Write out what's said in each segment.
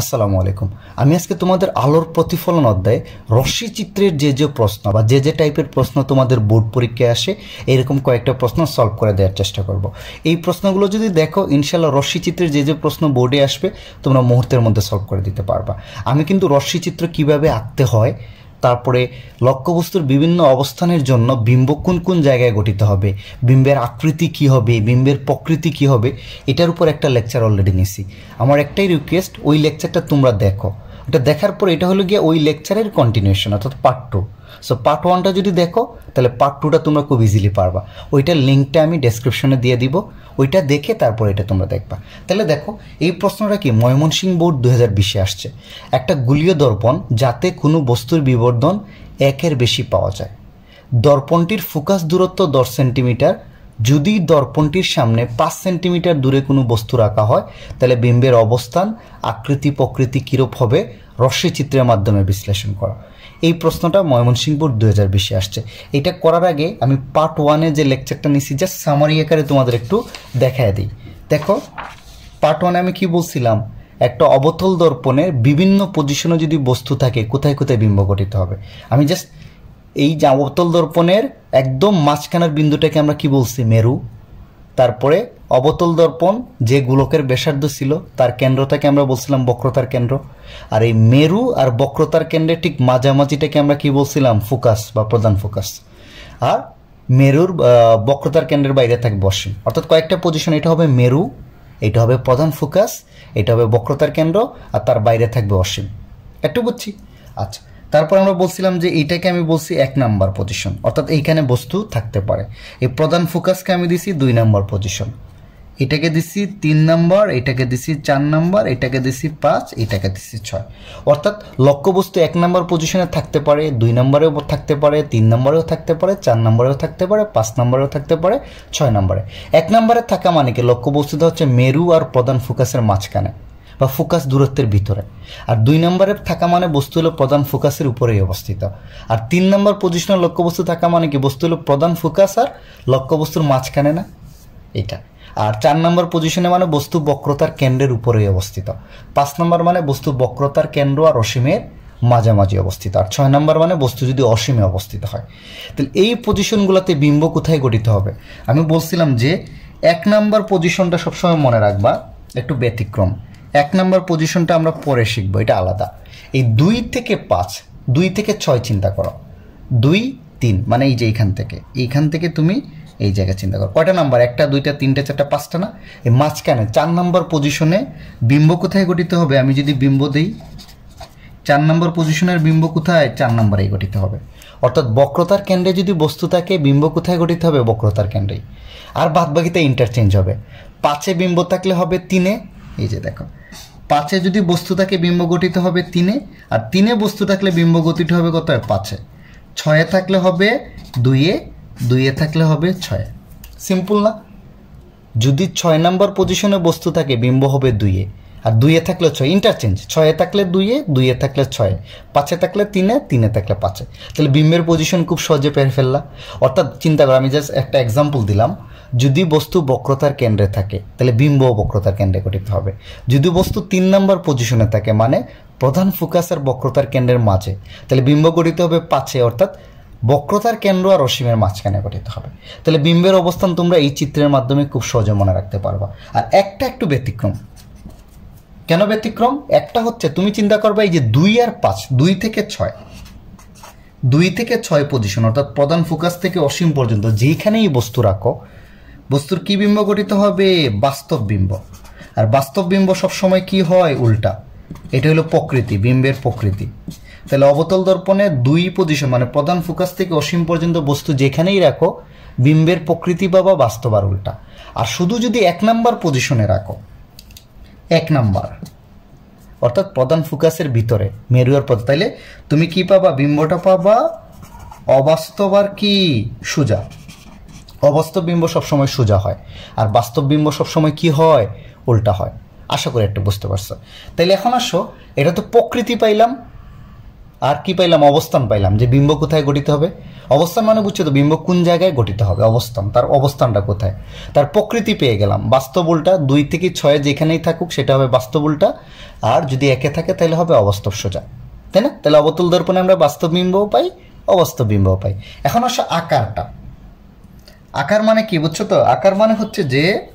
আসসালামু আলাইকুম। আমি আজকে তোমাদের আলোর প্রতিফলন অধ্যায়ে রশ্মি চিত্রের যে যে প্রশ্ন বা যে যে টাইপের প্রশ্ন তোমাদের বোর্ড পরীক্ষায় আসে, এরকম কয়েকটা প্রশ্ন সলভ করে দেওয়ার চেষ্টা করব। এই প্রশ্নগুলো যদি দেখো ইনশাল্লাহ রশ্মি চিত্রের যে যে প্রশ্ন বোর্ডে আসবে, তোমরা মুহূর্তের মধ্যে সলভ করে দিতে পারবা। আমি কিন্তু রশ্মি চিত্র কীভাবে আঁকতে হয় তারপরে লক্ষ্যবস্তুর বিভিন্ন অবস্থানের জন্য বিম্ব কোন কোন জায়গায় গঠিত হবে? বিম্বের আকৃতি কি হবে? বিম্বের প্রকৃতি কি হবে? এটার উপর একটা লেকচার অলরেডি নিছি। আমার একটাই রিকোয়েস্ট ওই লেকচারটা তোমরা দেখো। এটা দেখার পর এটা হলো গিয়ে ওই লেকচারের কন্টিনিউশন অর্থাৎ পার্ট টু সো পার্ট ওয়ানটা যদি দেখো, তাহলে পার্ট টুটা তোমরা খুব ইজিলি পারবা। ওইটার লিঙ্কটা আমি ডেসক্রিপশনে দিয়ে দিব। ওইটা দেখে তারপর এটা তোমরা দেখবা। তাহলে দেখো, এই প্রশ্নটা কি? ময়মনসিংহ বোর্ড দু হাজার বিশে আসছে। একটা গুলীয় দর্পণ যাতে কোনো বস্তুর বিবর্ধন একের বেশি পাওয়া যায়। দর্পণটির ফোকাস দূরত্ব দশ সেন্টিমিটার যদি দর্পণটির সামনে পাঁচ সেন্টিমিটার দূরে কোনো বস্তু রাখা হয়, তাহলে বিম্বের অবস্থান আকৃতি প্রকৃতি কীরূপ হবে চিত্রের মাধ্যমে বিশ্লেষণ করা। এই প্রশ্নটা ময়মনসিংহপুর দু হাজার বিশে আসছে। এটা করার আগে আমি পার্ট ওয়ানে যে লেকচারটা নিছি জাস্ট সামারি আকারে তোমাদের একটু দেখায় দিই। দেখো পার্ট ওয়ানে আমি কি বলছিলাম? একটা অবতল দর্পণের বিভিন্ন পজিশনে যদি বস্তু থাকে, কোথায় কোথায় বিম্ব গঠিত হবে? আমি জাস্ট এই যে অবতল দর্পণের একদম মাঝখানের বিন্দুটাকে আমরা কি বলছি? মেরু। তারপরে অবতল দর্পণ যে গোলকের ব্যাসার্ধ ছিল, তার কেন্দ্রটাকে আমরা বলছিলাম বক্রতার কেন্দ্র। আর এই মেরু আর বক্রতার কেন্দ্রে ঠিক মাঝামাঝিটাকে আমরা কি বলছিলাম? ফোকাস বা প্রধান ফোকাস। আর মেরুর বক্রতার কেন্দ্রের বাইরে থাকবে অসীম। অর্থাৎ কয়েকটা পজিশন এটা হবে মেরু, এটা হবে প্রধান ফোকাস, এটা হবে বক্রতার কেন্দ্র, আর তার বাইরে থাকবে অসীম। একটু বুঝছি? আচ্ছা। তারপর আমরা বলছিলাম যে এইটাকে আমি বলছি এক নাম্বার পজিশন অর্থাৎ এইখানে বস্তু থাকতে পারে। এই প্রধান ফোকাসকে আমি দিছি দুই নাম্বার পজিশন এটাকে দিছি তিন নাম্বার, এটাকে দিছি চার নাম্বার, এটাকে দিছি পাঁচ, এটাকে দিছি ছয়। অর্থাৎ লক্ষ্যবস্তু এক নাম্বার পজিশনে থাকতে পারে, দুই নম্বরেও থাকতে পারে, তিন নম্বরেও থাকতে পারে, চার নম্বরেও থাকতে পারে, পাঁচ নম্বরেও থাকতে পারে, ছয় নম্বরে। এক নম্বরে থাকা মানে কি? লক্ষ্যবস্তুটা হচ্ছে মেরু আর প্রধান ফোকাসের মাঝখানে। বা ফোকাস দূরত্বের ভিতরে। আর দুই নম্বরে থাকা মানে বস্তু হলো প্রধান ফোকাসের উপরেই অবস্থিত। আর তিন নম্বর পজিশনে লক্ষ্যবস্তু থাকা মানে কি? বস্তু হলো প্রধান ফোকাস আর লক্ষ্যবস্তুর মাঝখানে না? এটা। আর চার নম্বর পজিশনে মানে বস্তু বক্রতার কেন্দ্রের উপরেই অবস্থিত। পাঁচ নম্বর মানে বস্তু বক্রতার কেন্দ্র আর অসীমের মাঝামাঝি অবস্থিত। আর ছয় নম্বর মানে বস্তু যদি অসীমে অবস্থিত হয়। তাহলে এই পজিশনগুলোতে বিম্ব কোথায় গঠিত হবে? আমি বলছিলাম যে এক নম্বর পজিশনটা সবসময় মনে রাখবা, একটু ব্যতিক্রম। এক নম্বর পজিশনটা আমরা পরে শিখব, এটা আলাদা। এই দুই থেকে পাঁচ, দুই থেকে ছয় চিন্তা করো। দুই, তিন মানে এই যে এইখান থেকে। এইখান থেকে তুমি এই জায়গায় চিন্তা করো। কয়টা নাম্বার? একটা, দুইটা, তিনটা, চারটা, পাঁচটা না? এই মাঝখানে চার নাম্বার পজিশনে বিম্ব কোথায় গঠিত হবে? আমি যদি বিম্ব দিই, চার নম্বর পজিশনের বিম্ব কোথায়? চার নম্বরেই গঠিত হবে। অর্থাৎ বক্রতার কেন্দ্রে যদি বস্তু থাকে, বিম্ব কোথায় গঠিত হবে? বক্রতার কেন্দ্রেই। আর বাদবাকিতে ইন্টারচেঞ্জ হবে। পাঁচে বিম্ব থাকলে হবে তিনে। এই যে দেখো পাঁচে যদি বস্তু থাকে বিম্ব গঠিত হবে তিনে, আর তিনে বস্তু থাকলে বিম্ব গঠিত হবে কত? পাঁচে। ছয়ে থাকলে হবে দুইয়ে দুইয়ে থাকলে হবে ছয়ে। সিম্পল না? যদি ছয় নম্বর পজিশনে বস্তু থাকে, বিম্ব হবে দুইয়ে। আর দুইয়ে থাকলে ছয় ইন্টারচেঞ্জ ছয়ে থাকলে দুইয়ে দুইয়ে থাকলে ছয়ে। পাঁচে থাকলে তিনে তিনে থাকলে পাঁচে। তাহলে বিম্বের পজিশন খুব সহজে পেরে ফেললা। অর্থাৎ চিন্তা করো, আমি জাস্ট একটা এক্সাম্পল দিলাম। যদি বস্তু বক্রতার কেন্দ্রে থাকে, তাহলে বিম্ব বক্রতার কেন্দ্রে গঠিত হবে। যদি বস্তু তিন নম্বর পজিশনে থাকে মানে প্রধান ফোকাস আর বক্রতার কেন্দ্রের মাঝে, তাহলে বিম্ব গঠিত হবে পাঁচে, অর্থাৎ বক্রতার কেন্দ্র আর অসীমের মাঝখানে গঠিত হবে। তাহলে বিম্বের অবস্থান তোমরা এই চিত্রের মাধ্যমে খুব সহজে মনে রাখতে পারবা। আর একটা একটু ব্যতিক্রম। কেন ব্যতিক্রম? একটা হচ্ছে তুমি চিন্তা করবে এই যে দুই আর পাঁচ, দুই থেকে ছয়। দুই থেকে ছয় পজিশন অর্থাৎ প্রধান ফোকাস থেকে অসীম পর্যন্ত যেখানেই বস্তু রাখো বস্তুর কি বিম্ব গঠিত হবে? বাস্তব বিম্ব। আর বাস্তব বিম্ব সবসময় কি হয়? উল্টা। এটা হলো প্রকৃতি, বিম্বের প্রকৃতি। তাহলে অবতল দর্পণে দুই পজিশন মানে প্রধান ফোকাস থেকে অসীম পর্যন্ত বস্তু যেখানেই রাখো, বিম্বের প্রকৃতি বা বাস্তব আর উল্টা। আর শুধু যদি এক নাম্বার পজিশনে রাখো, এক নাম্বার, অর্থাৎ প্রধান ফোকাসের ভিতরে, মেরুয়ার পথ, তাইলে তুমি কি পাবা? বিম্বটা পাবা অবাস্তব আর কি, সোজা। অবাস্তব বিম্ব সবসময় সোজা হয়। আর বাস্তব বিম্ব সবসময় কি হয়? উল্টা হয়। আশা করি একটু বুঝতে পারছ। তাইলে এখন আসো, এটা তো প্রকৃতি পাইলাম। আর কি পাইলাম? অবস্থান পাইলাম। যে বিম্ব কোথায় গঠিত হবে? অবস্থান মানে বুঝছ তো, বিম্ব কোন জায়গায় গঠিত হবে? অবস্থান। তার অবস্থানটা কোথায়? তার প্রকৃতি পেয়ে গেলাম। বাস্তব উল্টা দুই থেকে ছয় যেখানেই থাকুক, সেটা হবে বাস্তব উল্টা। আর যদি একে থাকে তাহলে হবে অবাস্তব সোজা। তাই না? তাহলে অবতুল দর্পণে আমরা বাস্তব বিম্বও পাই অবাস্তব বিম্বও পাই। এখন আসো আকারটা। আকার মানে কি, বুঝছ তো? আকার মানে হচ্ছে যে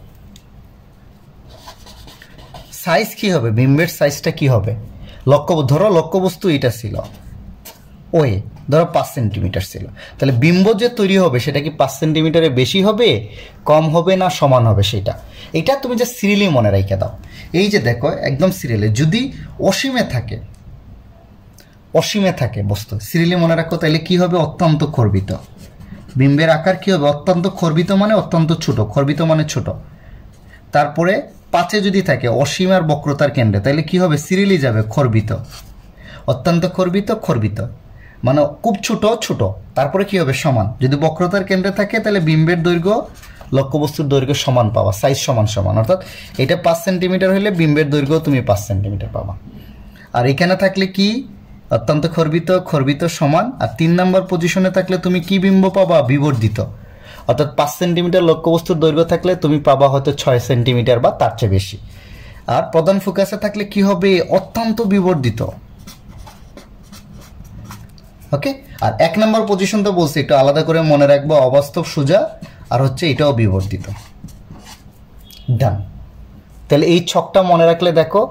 সাইজ কি হবে? বিম্বের সাইজটা কি হবে? লক্ষ্য ধরো লক্ষ্যবস্তু এটা ছিল। ওয়ে ধরো পাঁচ সেন্টিমিটার ছিল। তাহলে বিম্ব যে তৈরি হবে, সেটা কি পাঁচ সেন্টিমিটারে বেশি হবে, কম হবে না সমান হবে সেটা? এটা তুমি যে সিরিলি মনে রেখে দাও। এই যে দেখো, একদম সিরিয়ালে যদি অসীমে থাকে অসীমে থাকে বস্তু সিরিলি মনে রাখো, তাহলে কি হবে? অত্যন্ত খর্বিত। বিম্বের আকার কি হবে? অত্যন্ত খর্বিত মানে অত্যন্ত ছোট, খর্বিত মানে ছোট। তারপরে পাঁচে যদি থাকে, অসীম আর বক্রতার কেন্দ্রে, তাহলে কি হবে? সিরিলি যাবে, খর্বিত। অত্যন্ত খর্বিত খর্বিত। মানে খুব ছোট ছোট। তারপরে কি হবে? সমান। যদি বক্রতার কেন্দ্রে থাকে, তাহলে বিম্বের দৈর্ঘ্য, লক্ষ্যবস্তুর দৈর্ঘ্য সমান পাবা সাইজ সমান সমান। অর্থাৎ এটা পাঁচ সেন্টিমিটার হলে বিম্বের দৈর্ঘ্য তুমি পাঁচ সেন্টিমিটার পাবা। আর এখানে থাকলে কি? অত্যন্ত খর্বিত খর্বিত সমান, আর তিন নম্বর পজিশনে থাকলে তুমি কি বিম্ব পাবা? বিবর্ধিত। অর্থাৎ পাঁচ সেন্টিমিটার লক্ষ্যবস্তুর দৈর্ঘ্য থাকলে তুমি পাবা হয়তো ছয় সেন্টিমিটার বা তার চেয়ে বেশি। আর প্রধান ফোকাসে থাকলে কি হবে? অত্যন্ত বিবর্ধিত। ওকে আর এক নম্বর পজিশন তো বলছি, একটু আলাদা করে মনে রাখব, অবাস্তব সোজা, আর হচ্ছে এটাও বিবর্ধিত। ডান তাহলে এই ছকটা মনে রাখলে দেখো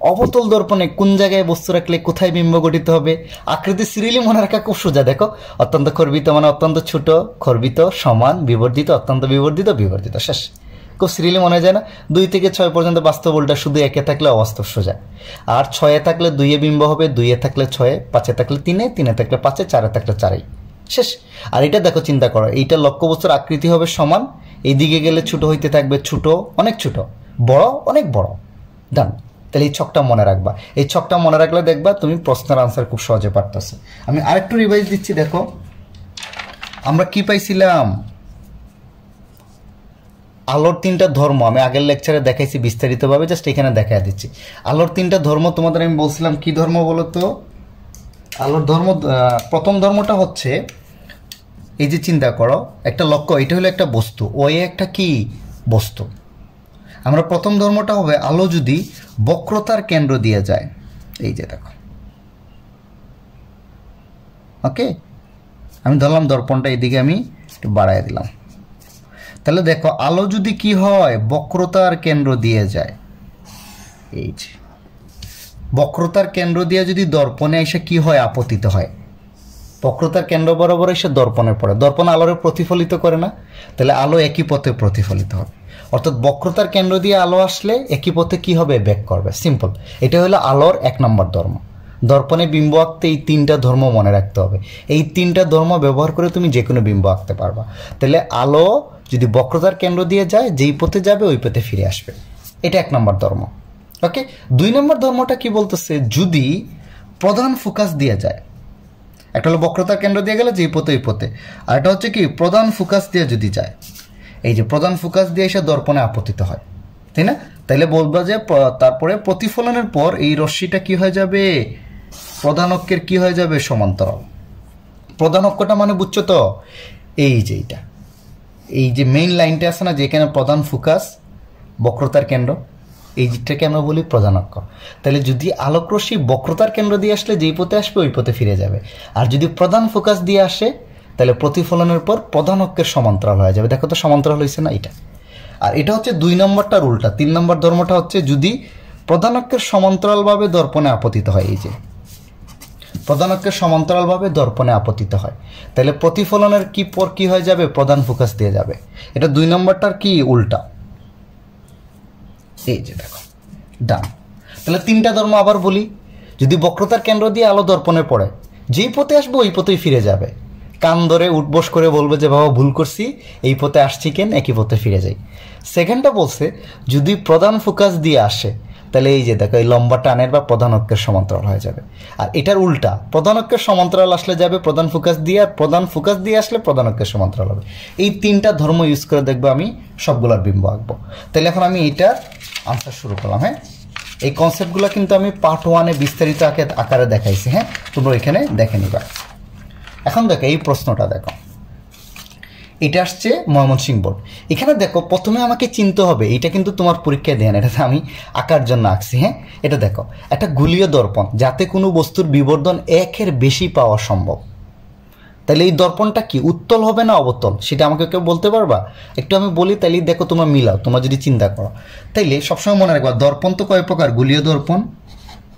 অবতল দর্পণে কোন জায়গায় বস্তু রাখলে কোথায় বিম্ব গঠিত হবে? আকৃতি সিরিলি মনে রাখা খুব সোজা, দেখো। অত্যন্ত খর্বিত মানে অত্যন্ত ছোট, খর্বিত, সমান, বিবর্ধিত, অত্যন্ত বিবর্ধিত বিবর্ধিত, শেষ। খুব সিরিলি মনে যায় না দুই থেকে ছয় পর্যন্ত বাস্তব উল্টা শুধু একে থাকলে অবাস্তব সোজা। আর ছয়ে থাকলে দুইয়ে বিম্ব হবে, দুইয়ে থাকলে ছয়ে, পাঁচে থাকলে তিনে তিনে থাকলে পাঁচে, চারে থাকলে চারেই। শেষ। আর এটা দেখো, চিন্তা করো, এইটা লক্ষ্য লক্ষ্যবস্তুর আকৃতি হবে সমান, এইদিকে গেলে ছোট হইতে থাকবে ছোট, অনেক ছোট। বড়, অনেক বড়। ডান তাহলে এই ছকটা মনে রাখবা। এই ছকটা মনে রাখলে দেখবা তুমি প্রশ্নের আনসার খুব সহজে পারতেছো। আমি আরেকটু রিভাইজ দিচ্ছি, দেখো। আমরা কি পাইছিলাম? আলোর তিনটা ধর্ম, আমি আগের লেকচারে দেখাইছি বিস্তারিতভাবে জাস্ট এখানে দেখা দিচ্ছি। আলোর তিনটা ধর্ম তোমাদের আমি বলছিলাম, কি ধর্ম বলো তো? আলোর ধর্ম প্রথম ধর্মটা হচ্ছে, এই যে চিন্তা করো, একটা লক্ষ্য, এটা হলো একটা বস্তু। ওই একটা কি? বস্তু। আমরা প্রথম ধর্মটা হবে আলো যদি বক্রতার কেন্দ্র দিয়ে যায়। এই যে দেখো। ওকে? আমি ধরলাম দর্পণটা এদিকে আমি একটু বাড়াই দিলাম। তাহলে দেখো, আলো যদি কি হয়? বক্রতার কেন্দ্র দিয়ে যায়। এই যে। বক্রতার কেন্দ্র দিয়ে যদি দর্পণে এসে কি হয়? আপতিত হয়। বক্রতার কেন্দ্র বরাবর এসে দর্পণে পড়ে। দর্পণ আলোরে প্রতিফলিত করে না। তাহলে আলো একই পথে প্রতিফলিত হবে। অর্থাৎ বক্রতার কেন্দ্র দিয়ে আলো আসলে একই পথে কি হবে? ব্যাক করবে। সিম্পল এটা হলো আলোর এক নম্বর ধর্ম। দর্পণে বিম্ব আঁকতে এই তিনটা ধর্ম মনে রাখতে হবে। এই তিনটা ধর্ম ব্যবহার করে তুমি যে কোনো বিম্ব আঁকতে পারবা। তাহলে আলো যদি বক্রতার কেন্দ্র দিয়ে যায়, যেই পথে যাবে ওই পথে ফিরে আসবে। এটা এক নম্বর ধর্ম। ওকে দুই নম্বর ধর্মটা কি বলতেছে? যদি প্রধান ফোকাস দিয়ে যায়। একটা হলো বক্রতার কেন্দ্র দিয়ে গেলে যেই পথে ওই পথে। আর এটা হচ্ছে কি? প্রধান ফোকাস দিয়ে যদি যায়। এই যে প্রধান ফোকাস দিয়ে এসে দর্পণে আপতিত হয়, তাই না? তাইলে বলবা যে তারপরে প্রতিফলনের পর এই রশ্মিটা কি হয়ে যাবে? প্রধান অক্ষের কি হয়ে যাবে? সমান্তরাল। প্রধান অক্ষটা মানে বুঝছ তো? এই যে এইটা। এই যে মেইন লাইনটা আছে না, যেখানে প্রধান ফোকাস, বক্রতার কেন্দ্র, এই জিটটাকে আমরা বলি প্রধান অক্ষ। তাহলে যদি আলোকরশ্মি বক্রতার কেন্দ্র দিয়ে আসলে যেই পথে আসবে, ওই পথে ফিরে যাবে। আর যদি প্রধান ফোকাস দিয়ে আসে তাহলে প্রতিফলনের পর প্রধান অক্ষের সমান্তরাল হয়ে যাবে। দেখো তো সমান্তরাল হয়েছে না এটা? আর এটা হচ্ছে দুই নম্বরটার উল্টা তিন নম্বর ধর্মটা হচ্ছে যদি প্রধান অক্ষের সমান্তরালভাবে দর্পণে আপতিত হয়, এই যে। প্রধান অক্ষের সমান্তরালভাবে দর্পণে আপতিত হয়। তাহলে প্রতিফলনের কি পর কি হয়ে যাবে? প্রধান ফোকাস দিয়ে যাবে। এটা দুই নম্বরটার কি? উল্টা। এই যে দেখো। ডান। তাহলে তিনটা ধর্ম আবার বলি। যদি বক্রতার কেন্দ্র দিয়ে আলো দর্পণে পড়ে, যেই পথে আসব ওই পথেই ফিরে যাবে। কান ধরে উঠবস করে বলবে যে, বাবা, ভুল করছি, এই পথে আসছি কেন? একই পথে ফিরে যাই। সেকেন্ডটা বলছে, যদি প্রধান ফোকাস দিয়ে আসে, তাহলে এই যে দেখো, এই লম্বা টানের বা প্রধান অক্ষের সমান্তরাল হয়ে যাবে। আর এটার উল্টা, প্রধান অক্ষের সমান্তরাল আসলে যাবে প্রধান ফোকাস দিয়ে, আর প্রধান ফোকাস দিয়ে আসলে প্রধান অক্ষের সমান্তরাল হবে। এই তিনটা ধর্ম ইউজ করে দেখব আমি, সবগুলোর বিম্ব আঁকবো। তাহলে এখন আমি এইটার আনসার শুরু করলাম হ্যাঁ? এই কনসেপ্টগুলো কিন্তু আমি পার্ট ওয়ানে বিস্তারিত আকারে দেখাইছি হ্যাঁ? তোমরা এখানে দেখে নিবা। এখন দেখো, এই প্রশ্নটা দেখো। এটা আসছে ময়মনসিং বোর্ড। এখানে দেখো, প্রথমে আমাকে চিনতে হবে, এটা কিন্তু তোমার পরীক্ষায় দেন এটা আমি আঁকার জন্য আঁকছি হ্যাঁ? এটা দেখো, একটা গুলীয় দর্পণ, যাতে কোনো বস্তুর বিবর্ধন একের বেশি পাওয়া সম্ভব। তাহলে এই দর্পণটা কি, উত্তল হবে না অবতল? সেটা আমাকে কেউ বলতে পারবা? একটু আমি বলি, তাহলে দেখো তোমরা মিলাও, তোমরা যদি চিন্তা করো। তাইলে সবসময় মনে রাখবা, দর্পণ তো কয় প্রকার? গুলীয় দর্পণ,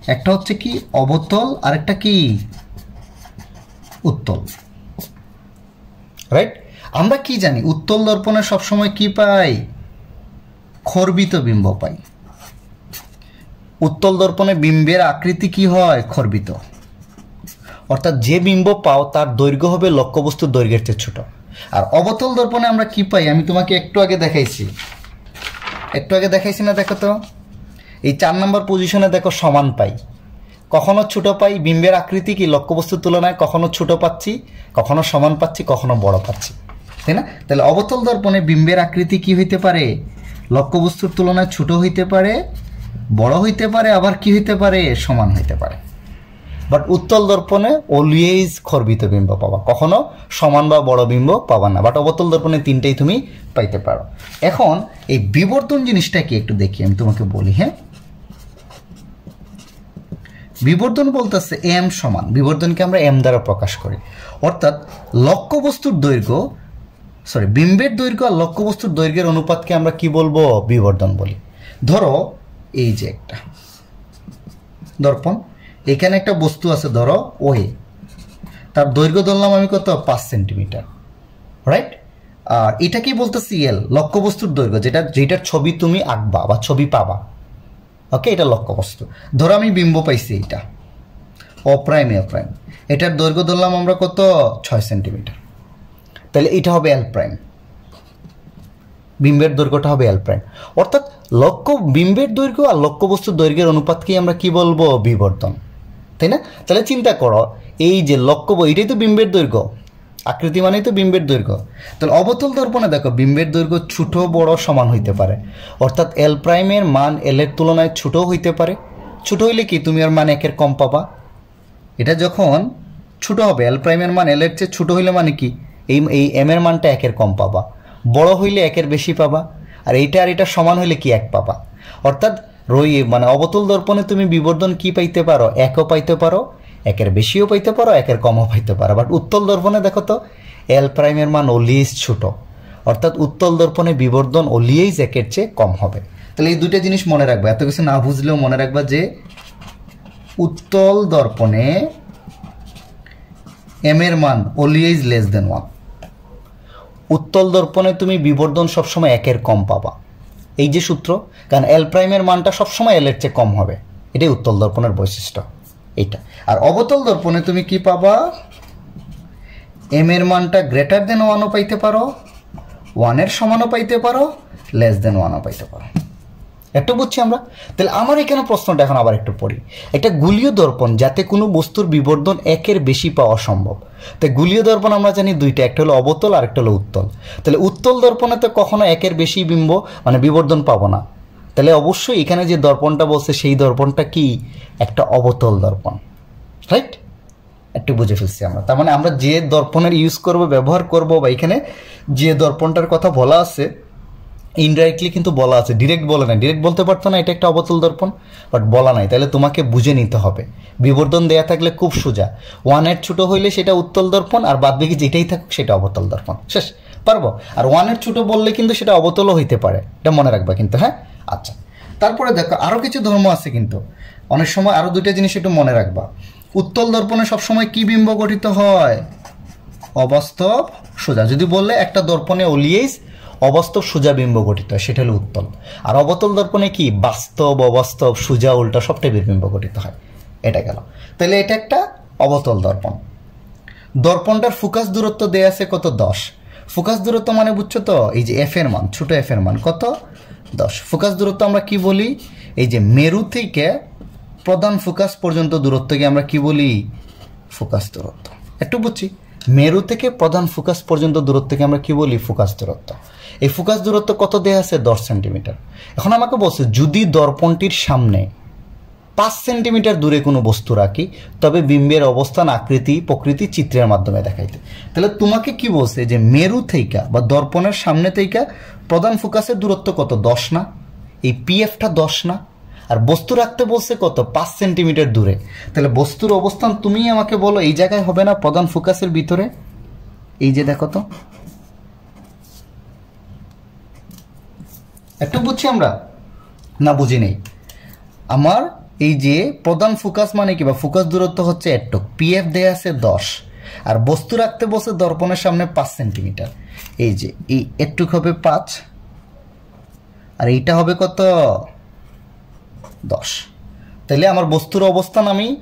একটা হচ্ছে কি, অবতল, আরেকটা কি? উত্তল। রাইট আমরা কি জানি? উত্তল দর্পণে সবসময় কি পাই? খর্বিত বিম্ব পাই। উত্তল দর্পণে বিম্বের আকৃতি কি হয়? খর্বিত। অর্থাৎ যে বিম্ব পাও, তার দৈর্ঘ্য হবে লক্ষ্যবস্তুর দৈর্ঘ্যের চেয়ে ছোট। আর অবতল দর্পণে আমরা কি পাই? আমি তোমাকে একটু আগে দেখাইছি। একটু আগে দেখাইছি না, দেখো তো? এই চার নম্বর পজিশনে দেখো সমান পাই। কখনো ছোট পাই বিম্বের আকৃতি কি লক্ষ্যবস্তুর তুলনায় কখনো ছোট পাচ্ছি, কখনো সমান পাচ্ছি, কখনো বড় পাচ্ছি? তাই না? তাহলে অবতল দর্পণে বিম্বের আকৃতি কি হইতে পারে? লক্ষ্যবস্তুর তুলনায় ছোট হইতে পারে, বড় হইতে পারে, আবার কি হইতে পারে? সমান হইতে পারে। বাট উত্তল দর্পণে অলওয়েজ খর্বিত বিম্ব পাবা, কখনো সমান বা বড় বিম্ব পাবা না। বাট অবতল দর্পণে তিনটেই তুমি পাইতে পারো। এখন এই বিবর্তন জিনিসটাকে একটু দেখি, আমি তোমাকে বলি হ্যাঁ? বিবর্তন বলতেছে এম সমান বিবর্তনকে আমরা এম দ্বারা প্রকাশ করি। অর্থাৎ লক্ষ্য বস্তুর দৈর্ঘ্য সরি বিম্বের দৈর্ঘ্য আর লক্ষ্য বস্তুর দৈর্ঘ্যের অনুপাতকে আমরা কি বলব? বিবর্ধন বলি। ধরো, এই যে একটা। দর্পণ এখানে একটা বস্তু আছে, ধরো ওয়ে তার দৈর্ঘ্য ধরলাম আমি কত? পাঁচ সেন্টিমিটার। রাইট আর এটা কি বলতেছি এল লক্ষ্যবস্তুর দৈর্ঘ্য, যেটা, যেটার ছবি তুমি আঁকবা বা ছবি পাবা। ওকে এটা লক্ষ্যবস্তু। ধরো আমি বিম্ব পাইছি এটা অপ্রাইম অপ্রাইম। এটার দৈর্ঘ্য ধরলাম আমরা কত? ছয় সেন্টিমিটার। তাহলে এটা হবে এল প্রাইম বিম্বের দৈর্ঘ্যটা হবে এল প্রাইম অর্থাৎ লক্ষ্য, বিম্বের দৈর্ঘ্য আর লক্ষ্যবস্তুর দৈর্ঘ্যের অনুপাতকেই আমরা কি বলব? বিবর্তন। তাই না? তাহলে চিন্তা করো, এই যে লক্ষ্য এটাই তো বিম্বের দৈর্ঘ্য। আকৃতি মানেই তো বিম্বের দৈর্ঘ্য। তাহলে অবতল দর্পণে দেখো, বিম্বের দৈর্ঘ্য ছোট, বড়, সমান হইতে পারে। অর্থাৎ এল প্রাইমের মান এল এর তুলনায় ছোট হইতে পারে। ছোট হইলে কি তুমি আর মান একের কম পাবা? এটা যখন ছোট হবে এল প্রাইমের মান এল এর চেয়ে ছোট হইলে মানে কি? এই এই এম এর মানটা একের কম পাবা। বড় হইলে একের বেশি পাবা। আর এইটা আর এটা সমান হইলে কি এক পাবা? অর্থাৎ রই মানে অবতল দর্পণে তুমি বিবর্ধন কি পাইতে পারো? একও পাইতে পারো। একের বেশিও পাইতে পারো, একের কমও পাইতে পারো। বাট উত্তল দর্পণে দেখো তো এল প্রাইমের মান ওলিয়েজ ছোট। অর্থাৎ উত্তল দর্পণে বিবর্ধন ওলিয়েজ একের চেয়ে কম হবে। তাহলে এই দুইটা জিনিস মনে রাখবে। এত কিছু না বুঝলেও মনে রাখবা যে উত্তল দর্পণে এম এর মান ওলিয়েজ লেস দেন ওয়ান উত্তল দর্পণে তুমি বিবর্ধন সবসময় একের কম পাবা। এই যে সূত্র, কারণ এল প্রাইমের মানটা সবসময় এল এর চেয়ে কম হবে। এটাই উত্তল দর্পণের বৈশিষ্ট্য। এইটা। আর অবতল দর্পণে তুমি কি পাবা? এম এর মানটা গ্রেটার দেন ওয়ানও পাইতে পারো ওয়ানের সমানও পাইতে পারো লেস দেন ওয়ানও পাইতে পারো। একটু বুঝছি আমরা? তাহলে আমার এখানে প্রশ্নটা এখন আবার একটু পড়ি। একটা গুলীয় দর্পণ যাতে কোনো বস্তুর বিবর্ধন একের বেশি পাওয়া সম্ভব। তাই গুলীয় দর্পণ আমরা জানি দুইটা, একটা হলো অবতল আর একটা হলো উত্তল। তাহলে উত্তল দর্পণে তো কখনো একের বেশি বিম্ব মানে বিবর্ধন পাবো না। তাহলে অবশ্যই এখানে যে দর্পণটা বলছে, সেই দর্পণটা কি? একটা অবতল দর্পণ। রাইট একটু বুঝে ফেলছি আমরা। তার মানে আমরা যে দর্পণের ইউজ করব, ব্যবহার করব, বা এখানে যে দর্পণটার কথা বলা আছে ইনডাইরেক্টলি কিন্তু বলা আছে। ডিরেক্ট বলে নাই। ডিরেক্ট বলতে পারতো না, এটা একটা অবতল দর্পণ বাট বলা নাই। তাহলে তোমাকে বুঝে নিতে হবে। বিবর্তন দেয়া থাকলে খুব সোজা। ওয়ানের ছোট হইলে সেটা উত্তল দর্পণ, আর বাদ বাকি যেটাই থাকুক সেটা অবতল দর্পণ। শেষ, পারব? আর ওয়ানের ছোট বললে কিন্তু সেটা অবতলও হইতে পারে। এটা মনে রাখবা কিন্তু হ্যাঁ? আচ্ছা তারপরে দেখো আরও কিছু ধর্ম আছে কিন্তু। অনেক সময় আরও দুইটা জিনিস একটু মনে রাখবা। উত্তল দর্পণে সবসময় কি বিম্ব গঠিত হয়? অবাস্তব সোজা। যদি বললে একটা দর্পণে অলিয়েজ অবাস্তব সোজা বিম্ব গঠিত হয়, সেটা হলো উত্তল। আর অবতল দর্পণে কি? বাস্তব, অবাস্তব, সোজা, উল্টা সবটাই বিম্ব গঠিত হয়। এটা গেল। তাহলে এটা একটা অবতল দর্পণ। দর্পণটার ফোকাস দূরত্ব দেয়া আছে কত? দশ। ফোকাস দূরত্ব মানে বুঝছ তো? এই যে এফ এর মান, ছোট এফ এর মান। কত? দশ। ফোকাস দূরত্ব আমরা কি বলি? এই যে মেরু থেকে প্রধান ফোকাস পর্যন্ত দূরত্বকে আমরা কি বলি? ফোকাস দূরত্ব। একটু বুঝছি। মেরু থেকে প্রধান ফোকাস পর্যন্ত দূরত্বকে আমরা কি বলি? ফোকাস দূরত্ব। এই ফোকাস দূরত্ব কত দেয়া আছে? দশ সেন্টিমিটার। এখন আমাকে বলছে, যদি দর্পণটির সামনে পাঁচ সেন্টিমিটার দূরে কোনো বস্তু রাখি, তবে বিম্বের অবস্থান আকৃতি, প্রকৃতি চিত্রের মাধ্যমে দেখাইতে। তাহলে তোমাকে কি বলছে? যে মেরু থেকে বা দর্পণের সামনে থেকে প্রধান ফোকাসের দূরত্ব কত? দশ না? এই পিএফটা দশ না? আর বস্তু রাখতে বলছে কত? পাঁচ সেন্টিমিটার দূরে। তাহলে বস্তুর অবস্থান তুমি আমাকে বলো, এই জায়গায় হবে না প্রধান ফোকাসের ভিতরে? এই যে দেখো তো। একটু বুঝছি আমরা? না, বুঝি নেই। আমার এই যে প্রধান ফোকাস মানে কি বা ফোকাস দূরত্ব হচ্ছে এটুক। পিএফ দেয়া আছে দশ। আর বস্তু রাখতে বসে দর্পণের সামনে পাঁচ সেন্টিমিটার। এই যে, এই এটুক হবে পাঁচ, আর এইটা হবে কত? দশ। তাহলে আমার বস্তুর অবস্থান আমি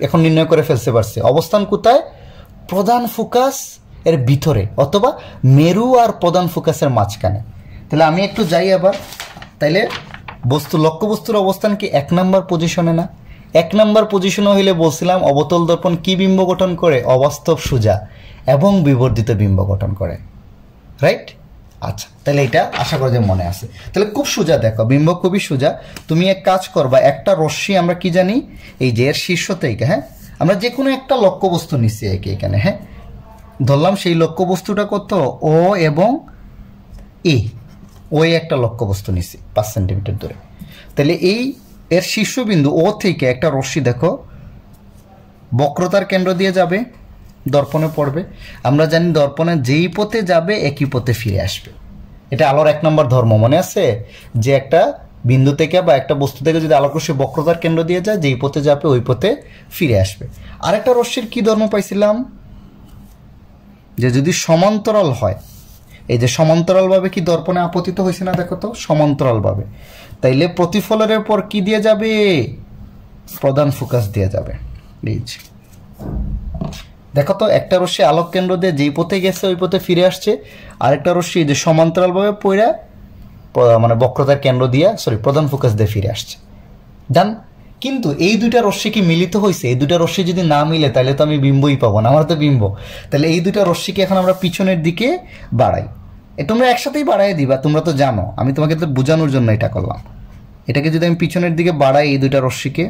এখন নির্ণয় করে ফেলতে পারছি। অবস্থান কোথায়? প্রধান ফোকাস এর ভিতরে, অথবা মেরু আর প্রধান ফোকাসের মাঝখানে। তাহলে আমি একটু যাই আবার। তাইলে বস্তু, লক্ষ্য বস্তুর অবস্থান কি এক নাম্বার পজিশনে না? এক নাম্বার পজিশনে হইলে বলছিলাম অবতল দর্পণ কি বিম্ব গঠন করে? অবাস্তব সুজা এবং বিবর্ধিত বিম্ব গঠন করে। রাইট আচ্ছা তাহলে এটা আশা করা যায় মনে আছে। তাহলে খুব সোজা দেখো, বিম্ব খুবই সোজা। তুমি এক কাজ করবা, একটা রশ্মি আমরা কি জানি? এই যে এর শীর্ষ থেকে হ্যাঁ? আমরা যে কোনো একটা লক্ষ্যবস্তু নিচ্ছি একে এখানে হ্যাঁ? ধরলাম সেই লক্ষ্যবস্তুটা কত? ও এবং এ। ওই একটা লক্ষ্যবস্তু নিচ্ছি, পাঁচ সেন্টিমিটার দূরে। তাহলে এই এর শীর্ষবিন্দু ও থেকে একটা রশ্মি দেখো, বক্রতার কেন্দ্র দিয়ে যাবে। দর্পণে পড়বে। আমরা জানি দর্পণে যেই পথে যাবে, একই পথে ফিরে আসবে। এটা আলোর এক নম্বর ধর্ম, মনে আছে? যে একটা বিন্দু থেকে বা একটা বস্তু থেকে যদি আলোক রশ্মি বক্রতার কেন্দ্র দিয়ে যায়, যেই পথে যাবে, ওই পথে ফিরে আসবে। আরেকটা রশ্মির কি ধর্ম পাইছিলাম? যে যদি সমান্তরাল হয়, এই যে সমান্তরালভাবে কি দর্পণে আপতিত হয়েছে না, দেখো তো, সমান্তরালভাবে। তাইলে প্রতিফলনের পর কি দিয়ে যাবে? প্রধান ফোকাস দিয়ে যাবে। এই দেখো তো, একটা রশ্মি আলোক কেন্দ্র দিয়ে যেই পথে গেছে, ওই পথে ফিরে আসছে। আরেকটা রশ্মি যে সমান্তরালভাবে পইরা মানে বক্রতার কেন্দ্র দিয়া সরি প্রধান ফোকাস দিয়ে ফিরে আসছে। ডান কিন্তু এই দুইটা রশ্মি কি মিলিত হয়েছে এই দুইটা রশ্মি যদি না মিলে, তাহলে তো আমি বিম্বই পাবো না, আমার তো বিম্ব। তাহলে এই দুইটা রশ্মিকে এখন আমরা পিছনের দিকে বাড়াই। এ, তোমরা একসাথেই বাড়াই দিবা, তোমরা তো জানো। আমি তোমাকে তো বোঝানোর জন্য এটা করলাম। এটাকে যদি আমি পিছনের দিকে বাড়াই এই দুইটা রশ্মিকে,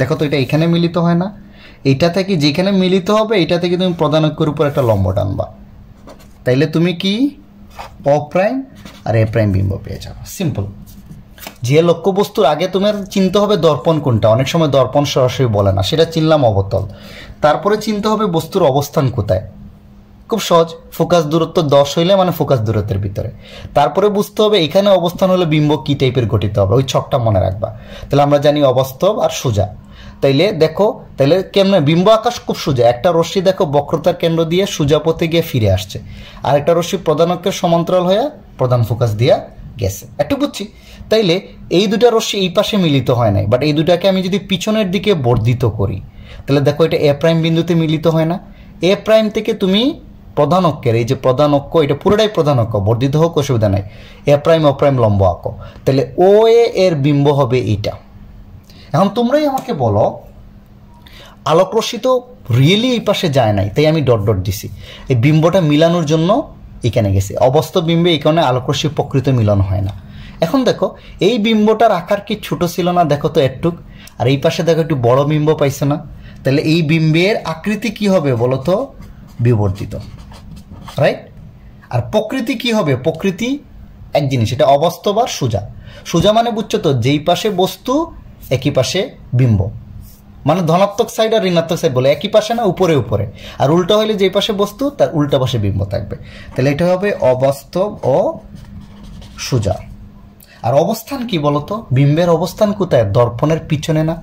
দেখো তো এটা এখানে মিলিত হয় না। এইটা থেকে যেখানে মিলিত হবে, এটা থেকে তুমি প্রধান অক্ষের উপর একটা লম্ব টানবা। তাইলে তুমি কি? অ প্রাইম আর এ প্রাইম বিম্ব পেয়ে যাবে। সিম্পল। যে লক্ষ্যবস্তুর আগে তোমার চিনতে হবে দর্পণ কোনটা। অনেক সময় দর্পণ সরাসরি বলে না, সেটা চিনলাম অবতল। তারপরে চিনতে হবে বস্তুর অবস্থান কোথায়। খুব সহজ। ফোকাস দূরত্ব দশ হইলে মানে ফোকাস দূরত্বের ভিতরে। তারপরে বুঝতে হবে এখানে অবস্থান হলে বিম্ব কি টাইপের গঠিত হবে, ওই ছকটা মনে রাখবা। তাহলে আমরা জানি অবাস্তব আর সোজা। তাইলে দেখো, তাইলে কেমনে? বিম্ব আকাশ খুব সোজা। একটা রশ্মি দেখো, বক্রতার কেন্দ্র দিয়ে সোজা পথে গিয়ে ফিরে আসছে। আর একটা রশ্মি প্রধান অক্ষের সমান্তরাল হয়ে প্রধান ফোকাস দিয়া গেছে। একটু বুঝছি? তাইলে এই দুটা রশ্মি এই পাশে মিলিত হয় নাই। বাট এই দুটাকে আমি যদি পিছনের দিকে বর্ধিত করি, তাহলে দেখো এটা এ প্রাইম বিন্দুতে মিলিত হয় না। এ প্রাইম থেকে তুমি প্রধান অক্ষের, এই যে প্রধান অক্ষ, এটা পুরোটাই প্রধান অক্ষ, বর্ধিত হোক, অসুবিধা নাই। এ প্রাইম অপ্রাইম লম্ব আঁকো। তাহলে ও এর বিম্ব হবে এইটা। এখন তোমরাই আমাকে বলো আলোক রশ্মি তো রিয়েলি এই পাশে যায় নাই, তাই আমি ডট ডট দিছি। এই বিম্বটা মিলানোর জন্য এখানে গেছে। অবস্থা বিম্বে এই কারণে আলোক রশ্মি প্রকৃত মিলন হয় না। এখন দেখো, এই বিম্বটার আকার কি ছোট ছিল না, দেখো তো একটুক আর এই পাশে দেখো একটু বড় বিম্ব পাইছে না। তাহলে এই বিম্বের আকৃতি কি হবে বলো তো? বিবর্তিত। রাইট আর প্রকৃতি কি হবে? প্রকৃতি এক জিনিস, এটা অবাস্তব আর সোজা। সোজা মানে বুঝছ তো, যেই পাশে বস্তু একই পাশে বিম্ব। মানে ধনাত্মক সাইড আর ঋণাত্মক সাইড বলে একই পাশে না, উপরে উপরে। আর উল্টা হইলে যেই পাশে বস্তু, তার উল্টা পাশে বিম্ব থাকবে। তাহলে এটা হবে অবাস্তব ও সোজা। আর অবস্থান কি বলতো? বিম্বের অবস্থান কোথায়? দর্পণের পিছনে না?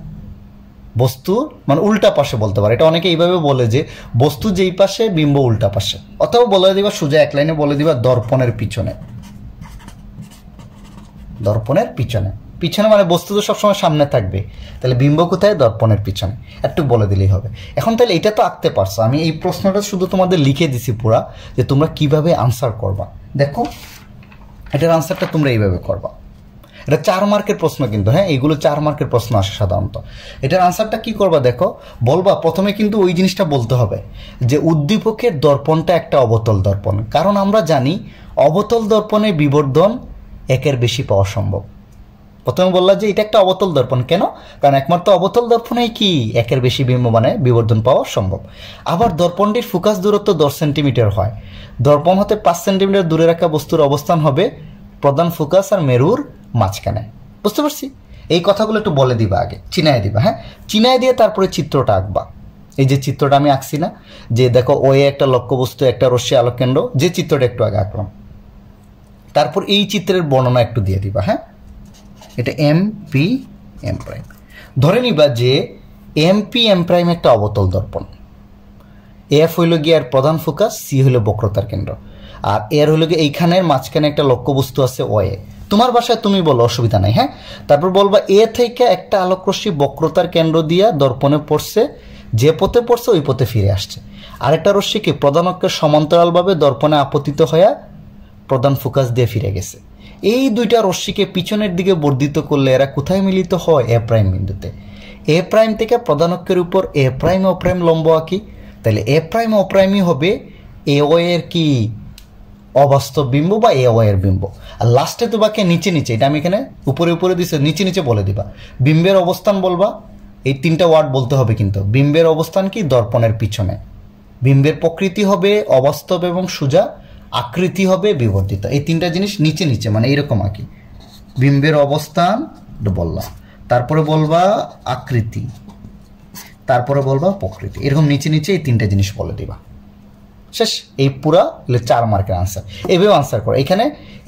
বস্তু মানে উল্টা পাশে বলতে পারে। এটা অনেকে এইভাবে বলে যে বস্তু যেই পাশে, বিম্ব উল্টা পাশে। অথবা বলে দিবা, সোজা এক লাইনে বলে দিবা, দর্পণের পিছনে। দর্পণের পিছনে। পিছনে মানে বস্তু তো সবসময় সামনে থাকবে। তাহলে বিম্ব কোথায়? দর্পণের পিছনে। একটু বলে দিলেই হবে। এখন তাহলে এটা তো আঁকতে পারছ। আমি এই প্রশ্নটা শুধু তোমাদের লিখে দিছি পুরা, যে তোমরা কীভাবে আনসার করবা। দেখো, এটার আনসারটা তোমরা এইভাবে করবা। এটা চার মার্কের প্রশ্ন কিন্তু হ্যাঁ? এইগুলো চার মার্কের প্রশ্ন আসে সাধারণত। এটার আনসারটা কি করবা দেখো? বলবা, প্রথমে কিন্তু ওই জিনিসটা বলতে হবে, যে উদ্দীপকের দর্পণটা একটা অবতল দর্পণ। কারণ আমরা জানি, অবতল দর্পণে বিবর্ধন একের বেশি পাওয়া সম্ভব। প্রথমে বললাম যে এটা একটা অবতল দর্পণ। কেন? কারণ একমাত্র অবতল দর্পণেই কি একের বেশি বিম্ব মানে বিবর্ধন পাওয়া সম্ভব। আবার দর্পণটির ফোকাস দূরত্ব দশ সেন্টিমিটার হয়। দর্পণ হতে পাঁচ সেন্টিমিটার দূরে রাখা বস্তুর অবস্থান হবে প্রধান ফোকাস আর মেরুর মাঝখানে। বুঝতে পারছি? এই কথাগুলো একটু বলে দিবা আগে, চিনায় দিবা হ্যাঁ? চিনায় দিয়ে তারপরে চিত্রটা আঁকবা। এই যে চিত্রটা আমি আঁকছি না, যে দেখো ওয়ে একটা লক্ষ্যবস্তু, একটা রশ্মি আলোক কেন্দ্র যে চিত্রটা একটু আগে আঁকলাম। তারপর এই চিত্রের বর্ণনা একটু দিয়ে দিবা হ্যাঁ? এটা এম পি এম প্রাইম ধরে নিবা যে এম পি এম প্রাইম একটা অবতল দর্পণ। এফ হইল গিয়ে এর প্রধান ফোকাস সি হইল বক্রতার কেন্দ্র। আর এর হইল গিয়ে এইখানের মাঝখানে একটা লক্ষ্যবস্তু আছে ওয়ে তোমার বাসায় তুমি বলো, অসুবিধা নাই হ্যাঁ? তারপর বলবা এ থেকে একটা আলোকরশ্মি বক্রতার কেন্দ্র দিয়া দর্পণে পড়ছে, যে পথে পড়ছে ওই পথে ফিরে আসছে। আরেকটা রশ্মিকে প্রধান অক্ষের সমান্তরালভাবে দর্পণে আপতিত হয়ে প্রধান ফোকাস দিয়ে ফিরে গেছে। এই দুইটা রশ্মিকে পিছনের দিকে বর্ধিত করলে এরা কোথায় মিলিত হয় এ প্রাইম বিন্দুতে? এ প্রাইম থেকে প্রধান অক্ষের উপর এ প্রাইম ও প্রাইম লম্ব আঁকি। তাহলে এ প্রাইম ও প্রাইমই হবে এ ও এর কি? অবাস্তব বিম্ব বা এ ও এর বিম্ব? আর লাস্টে তো বাকি নিচে নিচে, এটা আমি এখানে উপরে উপরে দিছে, নিচে নিচে বলে দিবা। বিম্বের অবস্থান বলবা, এই তিনটা ওয়ার্ড বলতে হবে কিন্তু। বিম্বের অবস্থান কি? দর্পণের পিছনে। বিম্বের প্রকৃতি হবে অবাস্তব এবং সুজা আকৃতি হবে বিবর্তিত। এই তিনটা জিনিস নিচে নিচে মানে এরকম আর কি। বিম্বের অবস্থান বললাম। তারপরে বলবা আকৃতি। তারপরে বলবা প্রকৃতি। এরকম নিচে নিচে এই তিনটা জিনিস বলে দিবা। শেষ। এই পুরা চার মার্কের আনসার এভাবে আনসার করো। এখানে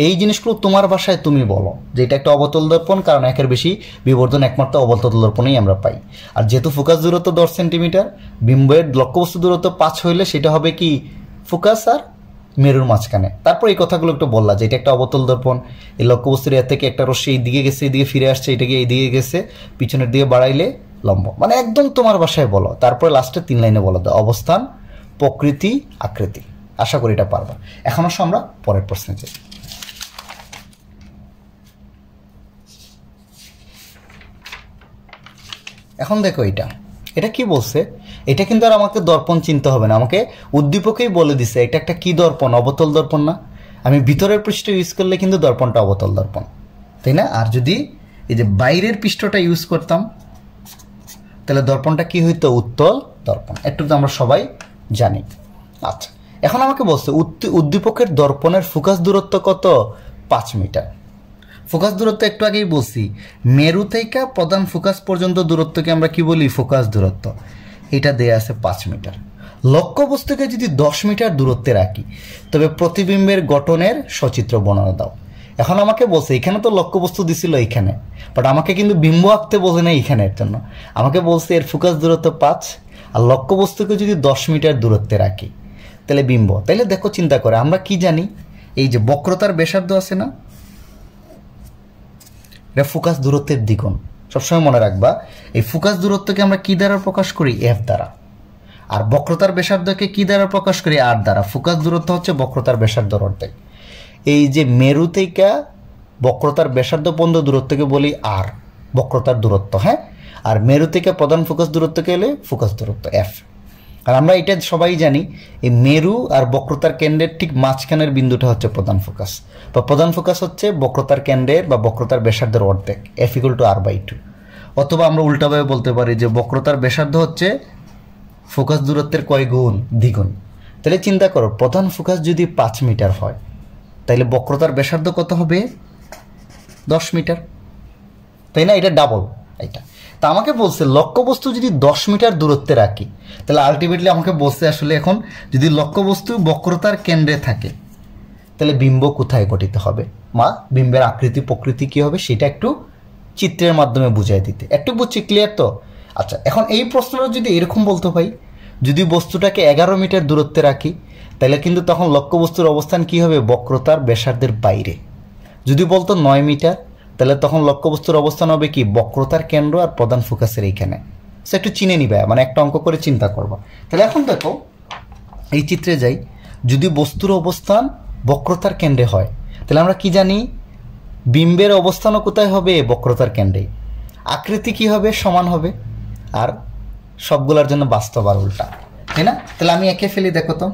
এই জিনিসগুলো তোমার ভাষায় তুমি বলো, যে এটা একটা অবতল দর্পণ, কারণ একের বেশি বিবর্ধন একমাত্র অবতল দর্পণেই আমরা পাই। আর যেহেতু ফোকাস দূরত্ব দশ সেন্টিমিটার, বিম্বের লক্ষ্যবস্তু দূরত্ব পাঁচ হইলে সেটা হবে কি? ফোকাস আর মেরুর মাঝখানে। তারপর এই কথাগুলো একটু বললা যে এটা একটা অবতল দর্পণ, এই লক্ষ্যবস্তুর এর থেকে একটা রশ্মি এই দিকে গেছে এইদিকে ফিরে আসছে, এটাকে এই দিকে গেছে, পিছনের দিকে বাড়াইলে লম্ব। মানে একদম তোমার ভাষায় বলো, তারপরে লাস্টে তিন লাইনে বলো দাও, অবস্থান, প্রকৃতি, আকৃতি। আশা করি এটা পারবা। এখন আসো আমরা পরের প্রশ্নে যাই। এখন দেখো এটা এটা কি বলছে? এটা কিন্তু আর আমাকে দর্পণ চিনতে হবে না। আমাকে উদ্দীপকেই বলে দিছে, এটা একটা কি দর্পণ? অবতল দর্পণ না? আমি ভিতরের পৃষ্ঠ ইউজ করলে কিন্তু দর্পণটা অবতল দর্পণ। তাই না? আর যদি এই যে বাইরের পৃষ্ঠটা ইউজ করতাম, তাহলে দর্পণটা কি হইতো? উত্তল দর্পণ। একটু তো আমরা সবাই জানি। আচ্ছা এখন আমাকে বলছে উদ্দীপকের দর্পণের ফোকাস দূরত্ব কত? পাঁচ মিটার। ফোকাস দূরত্ব একটু আগেই বলছি। মেরু থেকে প্রধান ফোকাস পর্যন্ত দূরত্বকে আমরা কি বলি? ফোকাস দূরত্ব। এটা দেয়া আছে পাঁচ মিটার। লক্ষ্যবস্তুকে যদি দশ মিটার দূরত্বে রাখি, তবে প্রতিবিম্বের গঠনের সচিত্র বর্ণনা দাও। এখন আমাকে বলছে, এখানে তো লক্ষ্যবস্তু দিছিল এইখানে বাট আমাকে কিন্তু বিম্ব আঁকতে বলে না এইখানের জন্য। আমাকে বলছে এর ফোকাস দূরত্ব পাঁচ, আর লক্ষ্যবস্তুকে যদি দশ মিটার দূরত্বে রাখি, তাহলে বিম্ব। তাহলে দেখো, চিন্তা করে, আমরা কি জানি? এই যে বক্রতার বেসার্ধ আছে না? এটা ফোকাস দূরত্বের দ্বিগুণ। সবসময় মনে রাখবা, এই ফোকাস দূরত্বকে আমরা কি দ্বারা প্রকাশ করি? এফ দ্বারা। আর বক্রতার বেসার্ধকে কি দ্বারা প্রকাশ করি? আর দ্বারা। ফোকাস দূরত্ব হচ্ছে বক্রতার বেসার্ধ অর্ধেক। এই যে মেরু থেকে বক্রতার বেসার্ধ পর্যন্ত দূরত্বকে বলি আর বক্রতার দূরত্ব হ্যাঁ? আর মেরু থেকে প্রধান ফোকাস দূরত্বকে এলে ফোকাস দূরত্ব এফ আর আমরা এটা সবাই জানি, এই মেরু আর বক্রতার কেন্দ্রের ঠিক মাঝখানের বিন্দুটা হচ্ছে প্রধান ফোকাস। বা প্রধান ফোকাস হচ্ছে বক্রতার কেন্দ্রের বা বক্রতার ব্যাসার্ধের অর্ধেক F equal to R by two অথবা আমরা উল্টাভাবে বলতে পারি যে বক্রতার ব্যাসার্ধ হচ্ছে ফোকাস দূরত্বের কয় গুণ? দ্বিগুণ। তাহলে চিন্তা করো, প্রধান ফোকাস যদি পাঁচ মিটার হয়, তাহলে বক্রতার ব্যাসার্ধ কত হবে? দশ মিটার। তাই না? এটা ডাবল এটা। তা আমাকে বলছে, লক্ষ্যবস্তু যদি দশ মিটার দূরত্বে রাখি, তাহলে আলটিমেটলি আমাকে বলছে আসলে এখন যদি লক্ষ্যবস্তু বক্রতার কেন্দ্রে থাকে, তাহলে বিম্ব কোথায় গঠিত হবে? মা, বিম্বের আকৃতি প্রকৃতি কী হবে? সেটা একটু চিত্রের মাধ্যমে বুঝাই দিতে। একটু বুঝছি ক্লিয়ার তো? আচ্ছা এখন এই প্রশ্নটা যদি এরকম বলতে পাই যদি বস্তুটাকে এগারো মিটার দূরত্বে রাখি, তাহলে কিন্তু তখন লক্ষ্যবস্তুর অবস্থান কি হবে? বক্রতার ব্যাসার্ধের বাইরে। যদি বলতো নয় মিটার তাহলে তখন লক্ষ্যবস্তুর অবস্থান হবে কি? বক্রতার কেন্দ্র আর প্রধান ফোকাসের এইখানে। সে একটু চিনে নিবে মানে একটা অঙ্ক করে চিন্তা করব। তাহলে এখন দেখো, এই চিত্রে যাই। যদি বস্তুর অবস্থান বক্রতার কেন্দ্রে হয়, তাহলে আমরা কি জানি? বিম্বের অবস্থানও কোথায় হবে? বক্রতার কেন্দ্রে। আকৃতি কি হবে? সমান হবে। আর সবগুলোর জন্য বাস্তব আর উল্টা। তাই না? তাহলে আমি একে ফেলি, দেখো তো।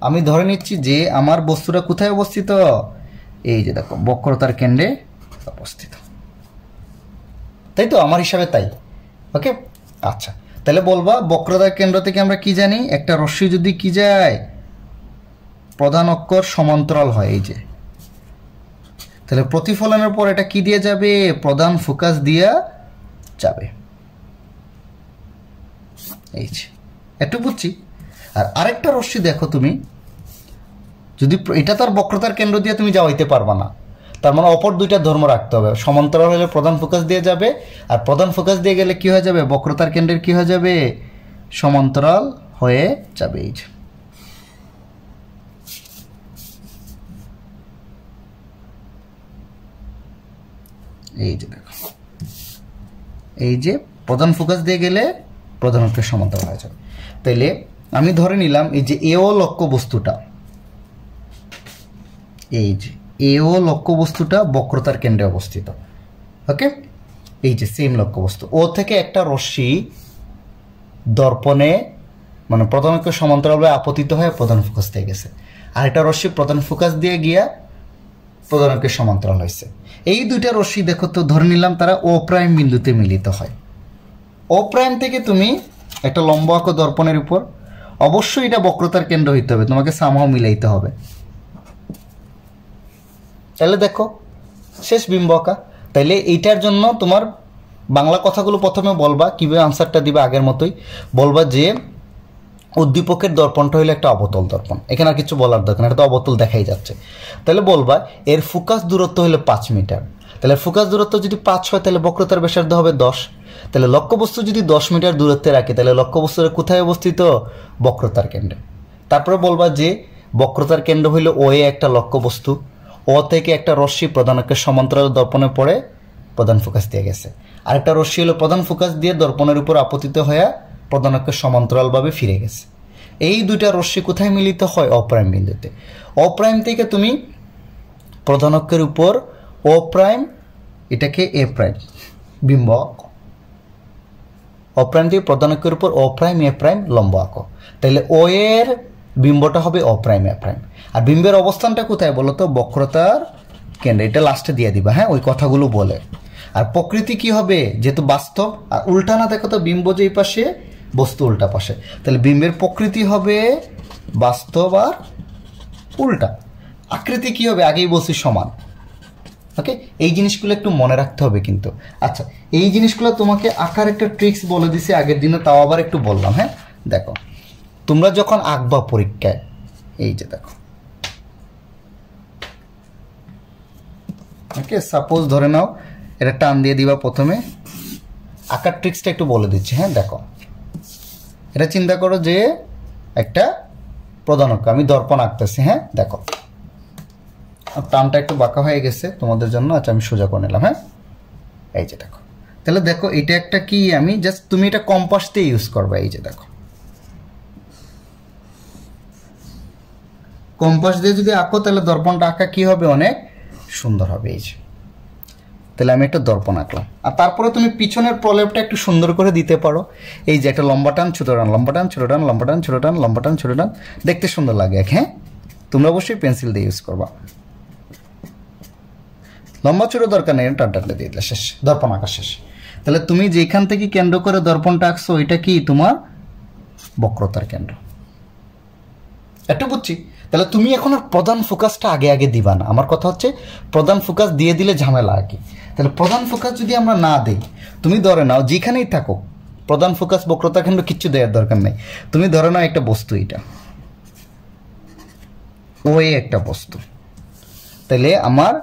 আমি ধরে নিচ্ছি যে আমার বস্তুটা কোথায় অবস্থিত? এই যে দেখো, বক্রতার কেন্দ্রে অবস্থিত। তাই তো? আমার হিসাবে তাই। ওকে আচ্ছা। তাহলে বলবা, বক্রতার কেন্দ্র থেকে আমরা কি জানি? একটা রশ্মি যদি কি যায়? প্রধান অক্ষর সমান্তরাল হয়, এই যে। তাহলে প্রতিফলনের পর এটা কি দিয়ে যাবে? প্রধান ফোকাস দিয়া যাবে। এই যে। একটু বুঝছি। আর আরেকটা রশ্মি দেখো তুমি। যদি এটা তার বক্রতার কেন্দ্র দিয়ে তুমি যাওয়াইতে পারবা না। তার মানে অপর দুইটা ধর্ম রাখতে হবে। সমান্তরাল হলে প্রধান ফোকাস দিয়ে যাবে, আর প্রধান ফোকাস দিয়ে গেলে কি হয়ে যাবে? বক্রতার কেন্দ্রের কি হয়ে যাবে? সমান্তরাল হয়ে যাবে এই যে। এই যে দেখো। এই যে প্রধান ফোকাস দিয়ে গেলে প্রধান সমান্তরাল হয়ে যাবে। তাইলে আমি ধরে নিলাম এই যে এও লক্ষ্য বস্তুটা। এই যে লক্ষ্য বস্তুটা বক্রতার কেন্দ্রে অবস্থিত। ওকে? এই যে সেম লক্ষ্য বস্তু ও থেকে একটা রশ্মি দর্পণে মানে প্রধান অক্ষের সমান্তরালভাবে আপতিত হয়ে প্রধান ফোকাস দিয়ে গেছে। আর একটা রশ্মি প্রধান ফোকাস দিয়ে গিয়া প্রধান অক্ষের সমান্তরাল হয়েছে। এই দুইটা রশ্মি দেখো তো, ধরে নিলাম তারা ও প্রাইম বিন্দুতে মিলিত হয়। ও প্রাইম থেকে তুমি একটা লম্ব আঁকো দর্পণের উপর, অবশ্যই এটা বক্রতার কেন্দ্র হইতে হবে, তোমাকে সামহাও মিলাইতে হবে। তাহলে দেখো, শেষ বিম্ব আঁকা। তাইলে এইটার জন্য তোমার বাংলা কথাগুলো প্রথমে বলবা, কীভাবে আনসারটা দিবে আগের মতোই। বলবা যে, উদ্দীপকের দর্পণটা হলো একটা অবতল দর্পণ। এখানে আর কিছু বলার দরকার এটা তো অবতল দেখাই যাচ্ছে। তাহলে বলবা, এর ফোকাস দূরত্ব হলো পাঁচ মিটার। তাহলে ফোকাস দূরত্ব যদি পাঁচ হয় তাহলে বক্রতার ব্যাসার্ধ হবে দশ। তাহলে লক্ষ্যবস্তু যদি দশ মিটার দূরত্বে রাখে তাহলে লক্ষ্যবস্তুর কোথায় অবস্থিত? বক্রতার কেন্দ্রে। তারপরে বলবা যে, বক্রতার কেন্দ্র হইল ও এ একটা লক্ষ্যবস্তু। ও থেকে একটা রশ্মি প্রধানকে সমান্তরাল দর্পণে পড়ে প্রধান ফোকাস দিয়ে গেছে। আরেকটা রশ্মি হলো প্রধান ফোকাস দিয়ে দর্পণের উপর আপতিত হয়ে প্রধানকে সমান্তরালভাবে ফিরে গেছে। এই দুইটা রশ্মি কোথায় মিলিত হয়? অপ্রাইম বিন্দুতে। অপ্রাইম থেকে তুমি প্রধানকের উপর ও প্রাইম, এটাকে এ প্রাইম, বিম্ব আঁকো। অপ্রাইম থেকে প্রধানকের উপর অপ্রাইম এ প্রাইম, লম্ব আঁকো। তাহলে ও এর বিম্বটা হবে অপ্রাইম, এ প্রাইম। আর বিম্বের অবস্থানটা কোথায় বলো তো বক্রতার কেন্দ্রে। এটা লাস্টে দিয়ে দিবা হ্যাঁ? ওই কথাগুলো বলে। আর প্রকৃতি কি হবে? যেহেতু বাস্তব, আর উল্টা না দেখো তো, বিম্ব যে এই পাশে, বস্তু উল্টা পাশে। তাহলে বিম্বের প্রকৃতি হবে বাস্তব আর উল্টা। আকৃতি কি হবে? আগেই বলছি সমান। ওকে এই জিনিসগুলো একটু মনে রাখতে হবে কিন্তু। আচ্ছা এই জিনিসগুলো তোমাকে আঁকার একটা ট্রিক্স বলে দিছি, আগের দিনে তাও আবার একটু বললাম হ্যাঁ? দেখো, তোমরা যখন আঁকবা পরীক্ষায়, এই যে দেখো। ওকে সাপোজ ধরে নাও, এটা টান দিয়ে দিবা প্রথমে। আঁকার ট্রিক্সটা একটু বলে দিচ্ছি হ্যাঁ দেখো। এটা চিন্তা করো যে একটা প্রধান অক্ষ, আমি দর্পণ আঁকতেছি হ্যাঁ দেখো। টানটা একটু বাঁকা হয়ে গেছে তোমাদের জন্য আচ্ছা আমি সোজা করে নিলাম হ্যাঁ। এই যে দেখো। তাহলে দেখো, এটা একটা কি, আমি জাস্ট তুমি এটা কম্পাস দিয়ে ইউজ করবে, এই যে দেখো। কম্পাস দিয়ে যদি আঁকো, তাহলে দর্পণটা আঁকা কি হবে অনেক? সুন্দর হবে এই যে। তাহলে আমি একটা দর্পণ আঁকলাম। আর তারপরে তুমি পিছনের প্রলেপটা একটু সুন্দর করে দিতে পারো। এই যে একটা লম্বা টান, ছোটো টান, লম্বা টান, ছোটো টান, লম্বা টান, ছোটো টান, লম্বা টান, ছোটো টান। দেখতে সুন্দর লাগে, এক হ্যাঁ? তোমরা অবশ্যই পেন্সিল দিয়ে ইউজ করবা। লম্বা, ছোটো দরকার নেই, টান টানটা দিয়ে দিলে শেষ। দর্পণ আঁকা শেষ। তাহলে তুমি যেখান থেকে কেন্দ্র করে দর্পণটা আঁকছো, ওইটা কি তোমার বক্রতার কেন্দ্র? একটু বুঝছি। তাহলে তুমি এখন আর প্রধান ফোকাসটা আগে আগে দিবা না। আমার কথা হচ্ছে, প্রধান ফোকাস দিয়ে দিলে ঝামেলা আর কি। তাহলে প্রধান ফোকাস যদি আমরা না দিই, তুমি ধরে নাও যেখানেই থাকো, প্রধান ফোকাস, বক্রতা কেন্দ্র কিচ্ছু দেওয়ার দরকার নেই। তুমি ধরে নাও একটা বস্তু এটা ও একটা বস্তু। তাহলে আমার,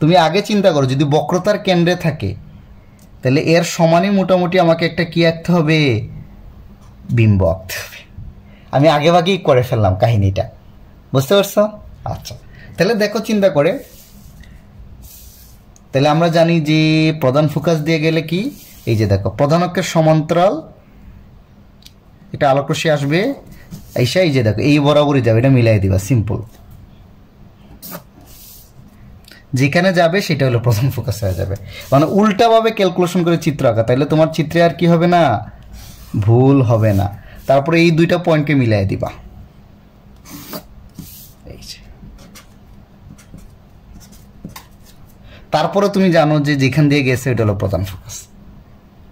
তুমি আগে চিন্তা করো, যদি বক্রতার কেন্দ্রে থাকে, তাহলে এর সমানই মোটামুটি আমাকে একটা কি আঁকতে হবে? বিম্ব আঁকতে হবে। আমি আগেভাগেই করে ফেললাম কাহিনীটা। বুঝতে পারছ? আচ্ছা। তাহলে দেখো, চিন্তা করে। তাহলে আমরা জানি যে প্রধান ফোকাস দিয়ে গেলে কি? এই যে দেখো, প্রধান অক্ষের সমান্তরাল, এটা আলোকরশ্মি আসবে। এইসা, এই যে দেখো, এই বরাবরই যাবে, এটা মিলাই দিবা সিম্পল যেখানে যাবে, সেটা হলো প্রধান ফোকাস হয়ে যাবে। মানে উল্টাভাবে ক্যালকুলেশন করে চিত্র আঁকা, তাহলে তোমার চিত্রে আর কি হবে না? ভুল হবে না। তারপরে এই দুইটা পয়েন্টকে মিলাই দিবা। তারপরে তুমি জানো যে যেখান দিয়ে গেছে, এটা হলো প্রধান ফোকাস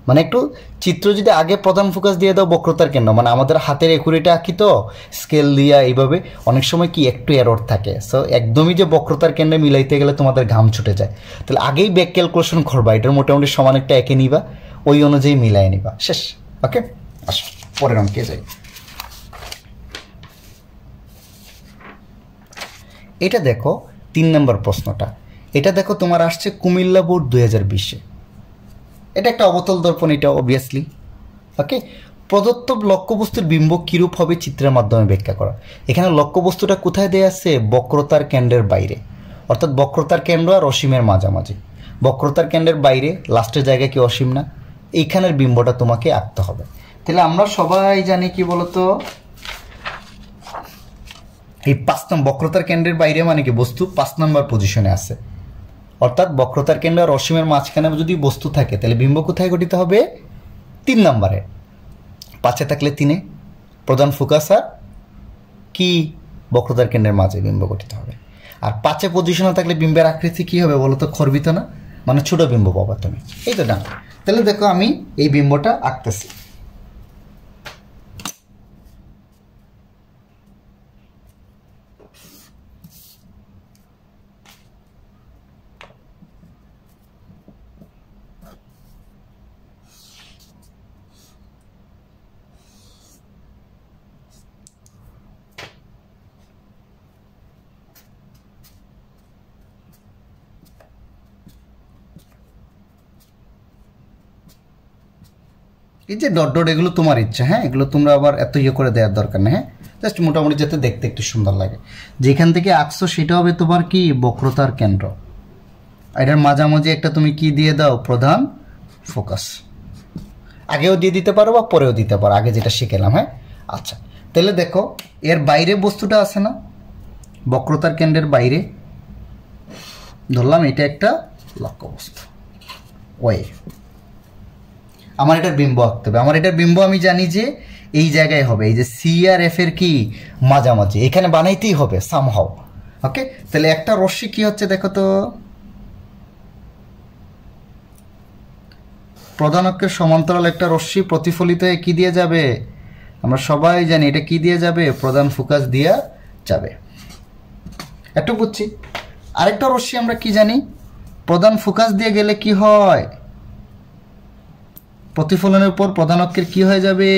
মানে একটু চিত্র যদি আগে প্রধান ফোকাস দিয়ে দাও, বক্রতার কেন্দ্র। মানে আমাদের হাতের একুরিটা আঁকি তো স্কেল দিয়া এইভাবে। অনেক সময় কি একটু এরর থাকে। সো একদমই যে বক্রতার কেন্দ্রে মিলাইতে গেলে তোমাদের ঘাম ছুটে যায়। তাহলে আগেই ব্যাক ক্যালকুলেশন করবা। এটার মোটামুটি সমান একটা একে নিবা। ওই অনুযায়ী মিলাই নিবা। শেষ। ওকে আসো। পরের অঙ্কে যাই। এটা দেখো, তিন নম্বর প্রশ্নটা। এটা দেখো তোমার আসছে কুমিল্লা বোর্ড দুই হাজার বিশে। এটা একটা অবতল দর্পণ, এটা অবভিয়াসলি ওকে প্রদত্ত লক্ষ্যবস্তুর বিম্ব কীরূপ হবে চিত্রের মাধ্যমে ব্যাখ্যা করা। এখানে লক্ষ্যবস্তুটা কোথায় দেয়া আছে? বক্রতার কেন্দ্রের বাইরে। অর্থাৎ বক্রতার কেন্দ্র আর অসীমের মাঝামাঝি। বক্রতার কেন্দ্রের বাইরে, লাস্টের জায়গায় কি অসীম না? এইখানের বিম্বটা তোমাকে আঁকতে হবে। তাহলে আমরা সবাই জানি কি বলতো? এই পাঁচ নম্বর বক্রতার কেন্দ্রের বাইরে মানে কি? বস্তু পাঁচ নম্বর পজিশনে আছে। অর্থাৎ বক্রতার কেন্দ্র আর অসীমের মাঝখানে যদি বস্তু থাকে, তাহলে বিম্ব কোথায় গঠিত হবে? তিন নম্বরে। পাঁচে থাকলে তিনে। প্রধান ফোকাস আর কি বক্রতার কেন্দ্রের মাঝে বিম্ব গঠিত হবে। আর পাঁচে পজিশনে থাকলে বিম্বের আকৃতি কি হবে বলো তো খর্বিত না মানে ছোট বিম্ব পাবা তুমি। এই তো ডান। তাহলে দেখো আমি এই বিম্বটা আঁকতেছি। এই যে ডট ডট, এগুলো তোমার ইচ্ছা হ্যাঁ? এগুলো তোমরা আবার এত ইয়ে করে দেওয়ার দরকার নেই হ্যাঁ? জাস্ট মোটামুটি যাতে দেখতে একটু সুন্দর লাগে। যেখান থেকে আঁকছো, সেটা হবে তোমার কি? বক্রতার কেন্দ্র। এটার মাঝামাঝি একটা তুমি কি দিয়ে দাও? প্রধান ফোকাস। আগেও দিয়ে দিতে পারো বা পরেও দিতে পারো, আগে যেটা শিখেলাম হ্যাঁ? আচ্ছা তাহলে দেখো, এর বাইরে বস্তুটা আছে না? বক্রতার কেন্দ্রের বাইরে। ধরলাম এটা একটা লক্ষ্যবস্তু। ওয়ে। আমার এটার বিম্ব আঁকতে হবে। আমার এটার বিম্ব আমি জানি যে এই জায়গায় হবে। এই যে সি আর এফ এর কি মাঝামাঝি। এখানে বানাইতেই হবে সামহাও ওকে তাহলে একটা রশ্মি কি হচ্ছে দেখো তো? প্রধান অক্ষের সমান্তরাল একটা রশ্মি প্রতিফলিত হয়ে কি দিয়ে যাবে? আমরা সবাই জানি এটা কি দিয়ে যাবে? প্রধান ফোকাস দিয়া যাবে। একটু বুঝছি। আরেকটা রশ্মি আমরা কি জানি? প্রধান ফোকাস দিয়ে গেলে কি হয়? প্রতিফলনের পর প্রধান অক্ষের কি হয়ে যাবে?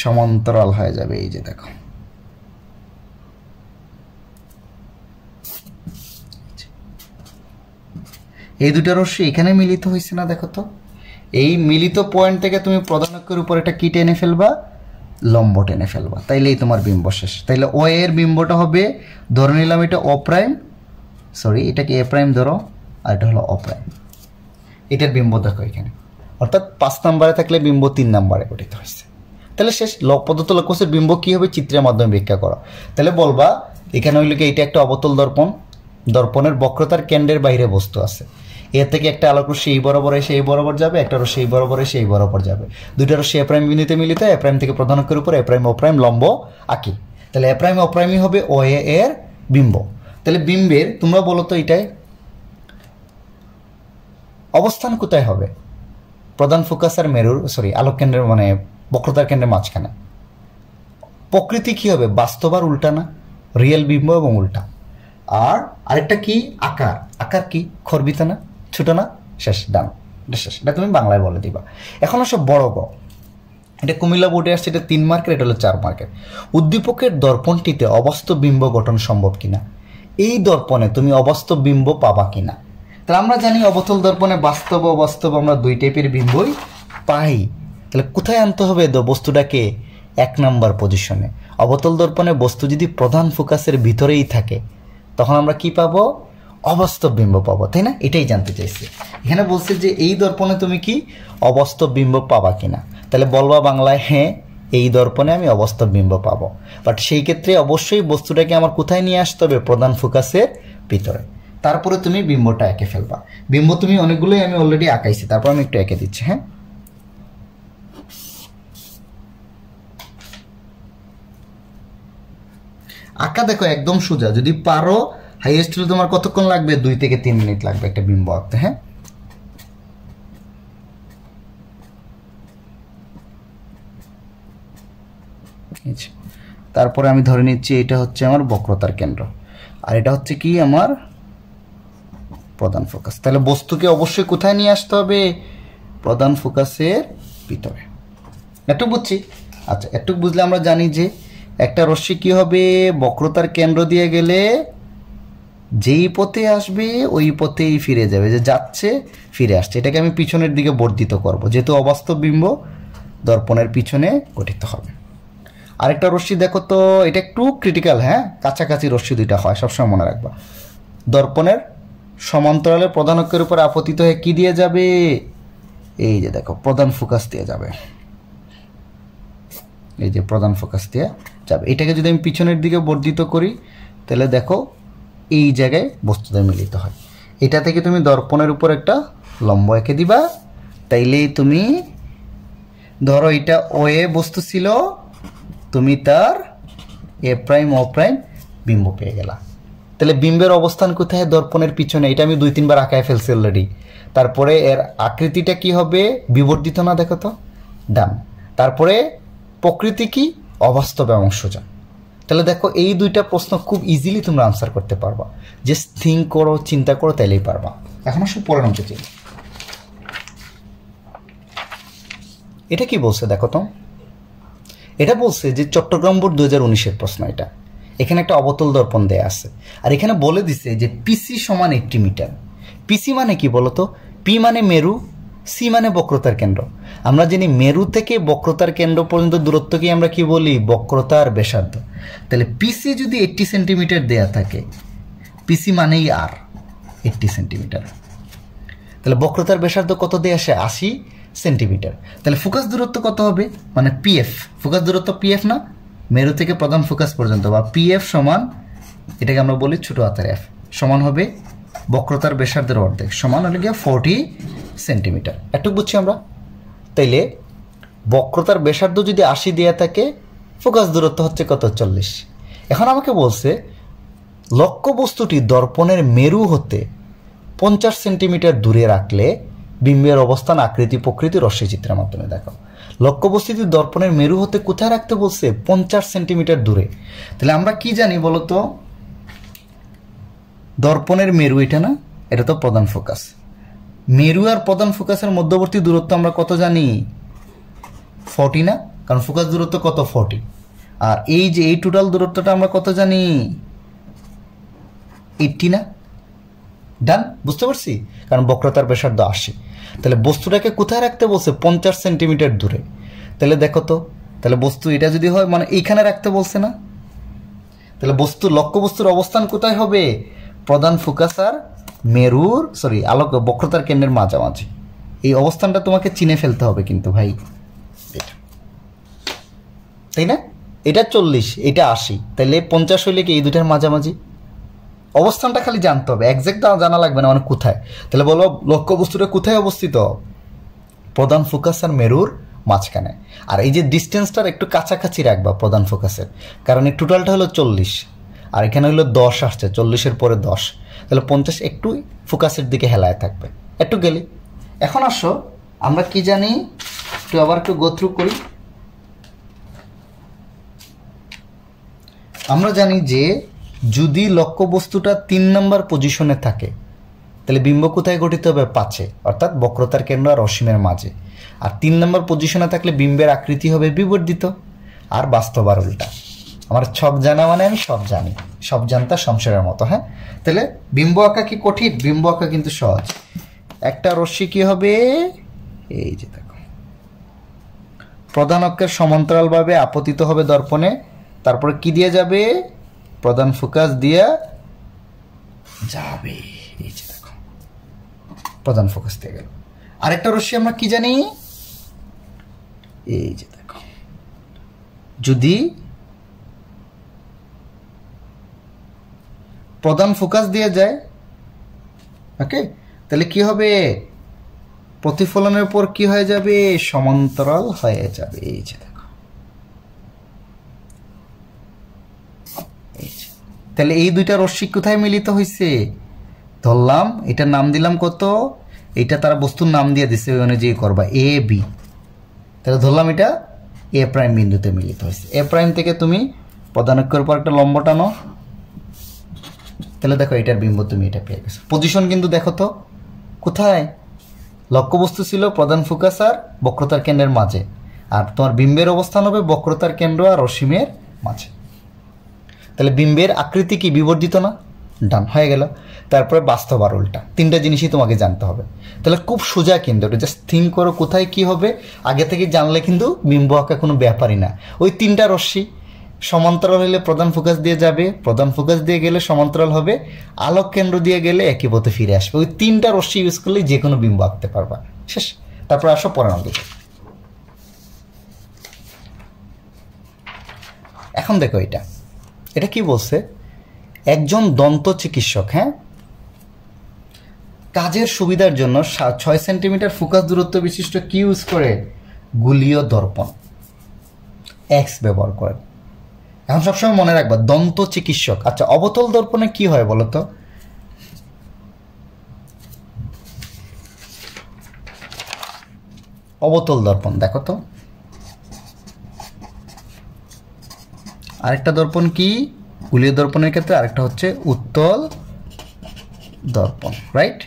সমান্তরাল হয়ে যাবে, এই যে দেখো। এই দুটো রশ্মি এখানে মিলিত হয়েছে না, দেখো তো? এই মিলিত পয়েন্ট থেকে তুমি প্রধান অক্ষের উপর একটা কি টেনে ফেলবা? লম্ব টেনে ফেলবা। তাইলেই তোমার বিম্ব শেষ। তাইলে ও এর বিম্বটা হবে, ধরে নিলাম এটা অপ্রাইম সরি এটাকে এ প্রাইম ধরো, আর এটা হলো অপ্রাইম এটার বিম্ব দেখো এখানে। অর্থাৎ পাঁচ নাম্বারে থাকলে বিম্ব তিন নাম্বারে গঠিত হয়েছে। তাহলে শেষ পদ্ধত লক্ষ্যের বিম্ব কী হবে? চিত্রের মাধ্যমে ব্যাখ্যা করো। তাহলে বলবা, এখানে হইলে কি, এটা একটা অবতল দর্পণ। দর্পণের বক্রতার কেন্দ্রের বাইরে বস্তু আছে। এর থেকে একটা আলোক রশ্মি এই বরাবর এসে এই বরাবর যাবে, একটা রশ্মি এই বরাবর এসে এই বরাবর যাবে। দুইটা রশ্মি এ প্রাইম বিন্দুতে মিলিত, এ প্রাইম থেকে প্রধান অক্ষের উপর, এ প্রাইম, ও প্রাইম লম্ব আঁকি। তাহলে এ প্রাইম, ও প্রাইমই হবে ও এ এর বিম্ব। তাহলে বিম্বের, তোমরা বলো তো এটাই, অবস্থান কোথায় হবে? প্রধান ফোকাস আর মেরুর সরি আলোক কেন্দ্রের মানে বক্রতার কেন্দ্রের মাঝখানে। প্রকৃতি কি হবে? বাস্তব আর উল্টা না রিয়েল বিম্ব এবং উল্টা। আর আরেকটা কি? আকার। আকার কি? খর্বিত না, ছোট না, শেষ, ডান। শেষ। এটা তুমি বাংলায় বলে দিবা। এখন আসো বড় গ। এটা কুমিল্লা বোর্ডে আসছে, এটা তিন মার্কের এটা হলো চার মার্কের উদ্দীপকের দর্পণটিতে অবাস্তব বিম্ব গঠন সম্ভব কিনা? এই দর্পণে তুমি অবাস্তব বিম্ব পাবা কিনা? তাহলে আমরা জানি অবতল দর্পণে বাস্তব অবাস্তব আমরা দুই টাইপের বিম্বই পাই। তাহলে কোথায় আনতে হবে বস্তুটাকে এক নাম্বার পজিশনে অবতল দর্পণে বস্তু যদি প্রধান ফোকাসের ভিতরেই থাকে, তখন আমরা কি পাবো? অবাস্তব বিম্ব পাবো, তাই না? এটাই জানতে চাইছি। এখানে বলছে যে এই দর্পণে তুমি কি অবাস্তব বিম্ব পাবা কিনা? তাহলে বলবা বাংলায় হ্যাঁ এই দর্পণে আমি অবাস্তব বিম্ব পাবো। বাট সেই ক্ষেত্রে অবশ্যই বস্তুটাকে আমার কোথায় নিয়ে আসতে হবে? প্রধান ফোকাসের ভিতরে। তারপরে তুমি বিম্বটা এঁকে ফেলবা। বিম্ব তুমি অনেকগুলোই আমি অলরেডি আঁকাইছি, তারপর আমি একটু এঁকে দিচ্ছি হ্যাঁ? আঁকা দেখো একদম সোজা, যদি পারো হাইয়েস্ট হলে তোমার কতক্ষণ লাগবে? দুই থেকে তিন মিনিট লাগবে একটা বিম্ব আঁকতে হ্যাঁ? তারপরে আমি ধরে নিচ্ছি এটা হচ্ছে আমার বক্রতার কেন্দ্র। আর এটা হচ্ছে কি? আমার প্রধান ফোকাস। তাহলে বস্তুকে অবশ্যই কোথায় নিয়ে আসতে হবে? প্রধান ফোকাসের ভিতরে। একটু বুঝছি? আচ্ছা একটু বুঝলে আমরা জানি যে একটা রশ্মি কি হবে? বক্রতার কেন্দ্র দিয়ে গেলে যেই পথে আসবে, ওই পথেই ফিরে যাবে। যে যাচ্ছে, ফিরে আসছে। এটাকে আমি পিছনের দিকে বর্ধিত করব। যেহেতু অবাস্তব বিম্ব, দর্পণের পিছনে গঠিত হবে। আরেকটা রশ্মি দেখো তো, এটা একটু ক্রিটিক্যাল হ্যাঁ? কাছাকাছি রশ্মি দুইটা হয়, সবসময় মনে রাখবা। দর্পণের সমান্তরালের প্রধান অক্ষের উপর আপতিত হয়ে কি দিয়ে যাবে? এই যে দেখো, প্রধান ফোকাস দিয়ে যাবে। এই যে প্রধান ফোকাস দিয়ে যাবে। এটাকে যদি আমি পিছনের দিকে বর্ধিত করি, তাহলে দেখো এই জায়গায় বস্তুতে মিলিত হয়। এটা থেকে তুমি দর্পণের উপর একটা লম্ব এঁকে দিবা। তাইলেই তুমি, ধরো এটা ও এ বস্তু ছিল, তুমি তার এ প্রাইম ও প্রাইম বিম্ব পেয়ে গেলা। তাহলে বিম্বের অবস্থান কোথায়? দর্পণের পিছনে। এটা আমি দুই, তিনবার আঁকায় ফেলছি অলরেডি তারপরে এর আকৃতিটা কি হবে? বিবর্ধিত না, দেখো তো? ডান। তারপরে প্রকৃতি কি? অবাস্তবে অংশজান। তাহলে দেখো, এই দুইটা প্রশ্ন খুব ইজিলি তোমরা আনসার করতে পারবা। যে থিঙ্ক করো, চিন্তা করো, তাইলেই পারবা। এখন আসলে পরের অংশ চিন্তা এটা কি বলছে, দেখো তো? এটা বলছে যে চট্টগ্রাম বোর্ড দু হাজার উনিশের প্রশ্ন এটা। এখানে একটা অবতল দর্পণ দেয়া আছে। আর এখানে বলে দিছে যে পিসি সমান একটি মিটার। পিসি মানে কি বলতো? পি মানে মেরু সি মানে বক্রতার কেন্দ্র। আমরা জানি মেরু থেকে বক্রতার কেন্দ্র পর্যন্ত দূরত্বকে আমরা কি বলি? বক্রতার ব্যাসার্ধ। তাহলে পিসি যদি এইট্টি সেন্টিমিটার দেয়া থাকে পিসি মানেই আর এইট্টি সেন্টিমিটার। তাহলে বক্রতার ব্যাসার্ধ কত দিয়ে আসে আশি সেন্টিমিটার। তাহলে ফোকাস দূরত্ব কত হবে? মানে পিএফ ফোকাস দূরত্ব পিএফ না? মেরু থেকে প্রধান ফোকাস পর্যন্ত বা পিএফ সমান, এটাকে আমরা বলি ছোটো হাতের এফ সমান হবে বক্রতার ব্যাসার্ধের অর্ধেক, সমান হলে গিয়ে ফোরটি সেন্টিমিটার একটু বুঝছি আমরা? তাইলে বক্রতার ব্যাসার্ধ যদি আশি দেওয়া থাকে, ফোকাস দূরত্ব হচ্ছে কত? চল্লিশ। এখন আমাকে বলছে লক্ষ্য বস্তুটি দর্পণের মেরু হতে পঞ্চাশ সেন্টিমিটার দূরে রাখলে বিম্বের অবস্থান আকৃতি প্রকৃতি রশ্মিচিত্রের মাধ্যমে, দেখো। লক্ষ্যবস্তুটি দর্পণের মেরু হতে কোথায় রাখতে বলছে পঞ্চাশ সেন্টিমিটার দূরে। তাহলে আমরা কি জানি বলতো? দর্পণের মেরু এটা না? এটা তো প্রধান ফোকাস। মেরু আর প্রধান ফোকাসের মধ্যবর্তী দূরত্ব আমরা কত জানি? ফর্টি না? কারণ ফোকাস দূরত্ব কত? ফর্টি। আর এই যে এই টোটাল দূরত্বটা আমরা কত জানি? এইটটি না? ডান? বুঝতে পারছি? কারণ বক্রতার ব্যাসার্ধ আশি তাহলে বস্তুটাকে কোথায় রাখতে বলছে? পঞ্চাশ সেন্টিমিটার দূরে। তাহলে দেখো তো, তাহলে বস্তু এটা যদি হয় মানে এইখানে রাখতে বলছে না? তাহলে বস্তু, লক্ষ্য বস্তুর অবস্থান কোথায় হবে? প্রধান ফোকাস আর মেরুর সরি আলোক বক্রতার কেন্দ্রের মাঝামাঝি। এই অবস্থানটা তোমাকে চিনে ফেলতে হবে কিন্তু ভাই। তাই না? এটা চল্লিশ, এটা আশি। তাহলে পঞ্চাশ হইলে কি এই দুটার মাঝামাঝি? অবস্থানটা খালি জানতে হবে। একজ্যাক্ট জানা লাগবে না মানে কোথায়। তাহলে বলো লক্ষ্য বস্তুটা কোথায় অবস্থিত? প্রধান ফোকাস আর মেরুর মাঝখানে। আর এই যে ডিস্টেন্সটার একটু কাছাকাছি রাখবা প্রধান ফোকাসের কারণ এই টোটালটা হলো চল্লিশ। আর এখানে হলো দশ আসছে, চল্লিশের পরে দশ। তাহলে পঞ্চাশ একটু ফোকাসের দিকে হেলায় থাকবে। একটু গেলি। এখন আসো, আমরা কি জানি? একটু আবার একটু গোথ্রু করি। আমরা জানি যে যদি লক্ষ্য বস্তুটা তিন নম্বর পজিশনে থাকে, তাহলে বিম্ব কোথায় গঠিত হবে? পাঁচে। অর্থাৎ বক্রতার কেন্দ্র আর অসীমের মাঝে। আর তিন নম্বর পজিশনে থাকলে বিম্বের আকৃতি হবে বিবর্ধিত আর বাস্তব আর উল্টা। আমার ছক জানা মানে আমি সব জানি। সব জানতা সংসারের মতো হ্যাঁ? তাহলে বিম্ব আঁকা কি কঠিন? বিম্ব আঁকা কিন্তু সহজ। একটা রশ্মি কি হবে? এই যে দেখো। প্রধান অক্ষের সমান্তরালভাবে আপতিত হবে দর্পণে। তারপরে কি দিয়ে যাবে? প্রধান ফোকাস দিয়ে যাবে। এই যে দেখো। প্রধান ফোকাস দিয়ে গেল। আরেকটা রশ্মি আমরা কি জানি? এই যে দেখো। যদি প্রধান ফোকাস দিয়ে যায় ওকে তাহলে কি হবে? প্রতিফলনের পর কি হয়ে যাবে? সমান্তরাল হয়ে যাবে। এই যে দেখো এই যে তাহলে এই দুইটা রশ্মি কোথায় মিলিত হয়েছে ধরলাম, এটার নাম দিলাম কত? এটা তারা বস্তুর নাম দিয়ে দিছে, ওই অনুযায়ী করবা এ বি তাহলে ধরলাম এটা এ প্রাইম বিন্দুতে মিলিত হয়েছে এ প্রাইম থেকে তুমি প্রধানক্ষের পর একটা লম্ব টানো। তাহলে দেখো এটার বিম্ব তুমি এটা পেয়ে গেছো। পজিশন কিন্তু দেখো তো, কোথায়? লক্ষ্যবস্তু ছিল প্রধান ফোকাস আর বক্রতার কেন্দ্রের মাঝে। আর তোমার বিম্বের অবস্থান হবে বক্রতার কেন্দ্র আর অসীমের মাঝে। তাহলে বিম্বের আকৃতি কি বিবর্জিত না? ডান হয়ে গেল। তারপরে বাস্তব আর উল্টা। তিনটা জিনিসই তোমাকে জানতে হবে। তাহলে খুব সোজা কিন্তু এটা জাস্ট থিঙ্ক করো কোথায় কি হবে। আগে থেকে জানলে কিন্তু বিম্ব আঁকা কোনো ব্যাপারই না। ওই তিনটা রশ্মি, সমান্তরাল হলে প্রধান ফোকাস দিয়ে যাবে, প্রধান ফোকাস দিয়ে গেলে সমান্তরাল হবে, আলোক কেন্দ্র দিয়ে গেলে একই পথে ফিরে আসবে। ওই তিনটা রশ্মি ইউজ করলেই যে কোনো বিম্ব আঁকতে পারবা। শেষ। তারপর আসো পরের দিকে এখন দেখো এটা। এটা কি বলছে? একজন দন্ত চিকিৎসক হ্যাঁ? কাজের সুবিধার জন্য ছয় সেন্টিমিটার ফোকাস দূরত্ব বিশিষ্ট কি ইউজ করে গুলীয় দর্পণ। এক্স ব্যবহার করে। এখন সবসময় মনে রাখবা, দন্ত চিকিৎসক। আচ্ছা অবতল দর্পণে কি হয় বলতো অবতল দর্পণ, দেখো তো। আরেকটা দর্পণ কি? গুলীয় দর্পণের ক্ষেত্রে আরেকটা হচ্ছে উত্তল দর্পণ রাইট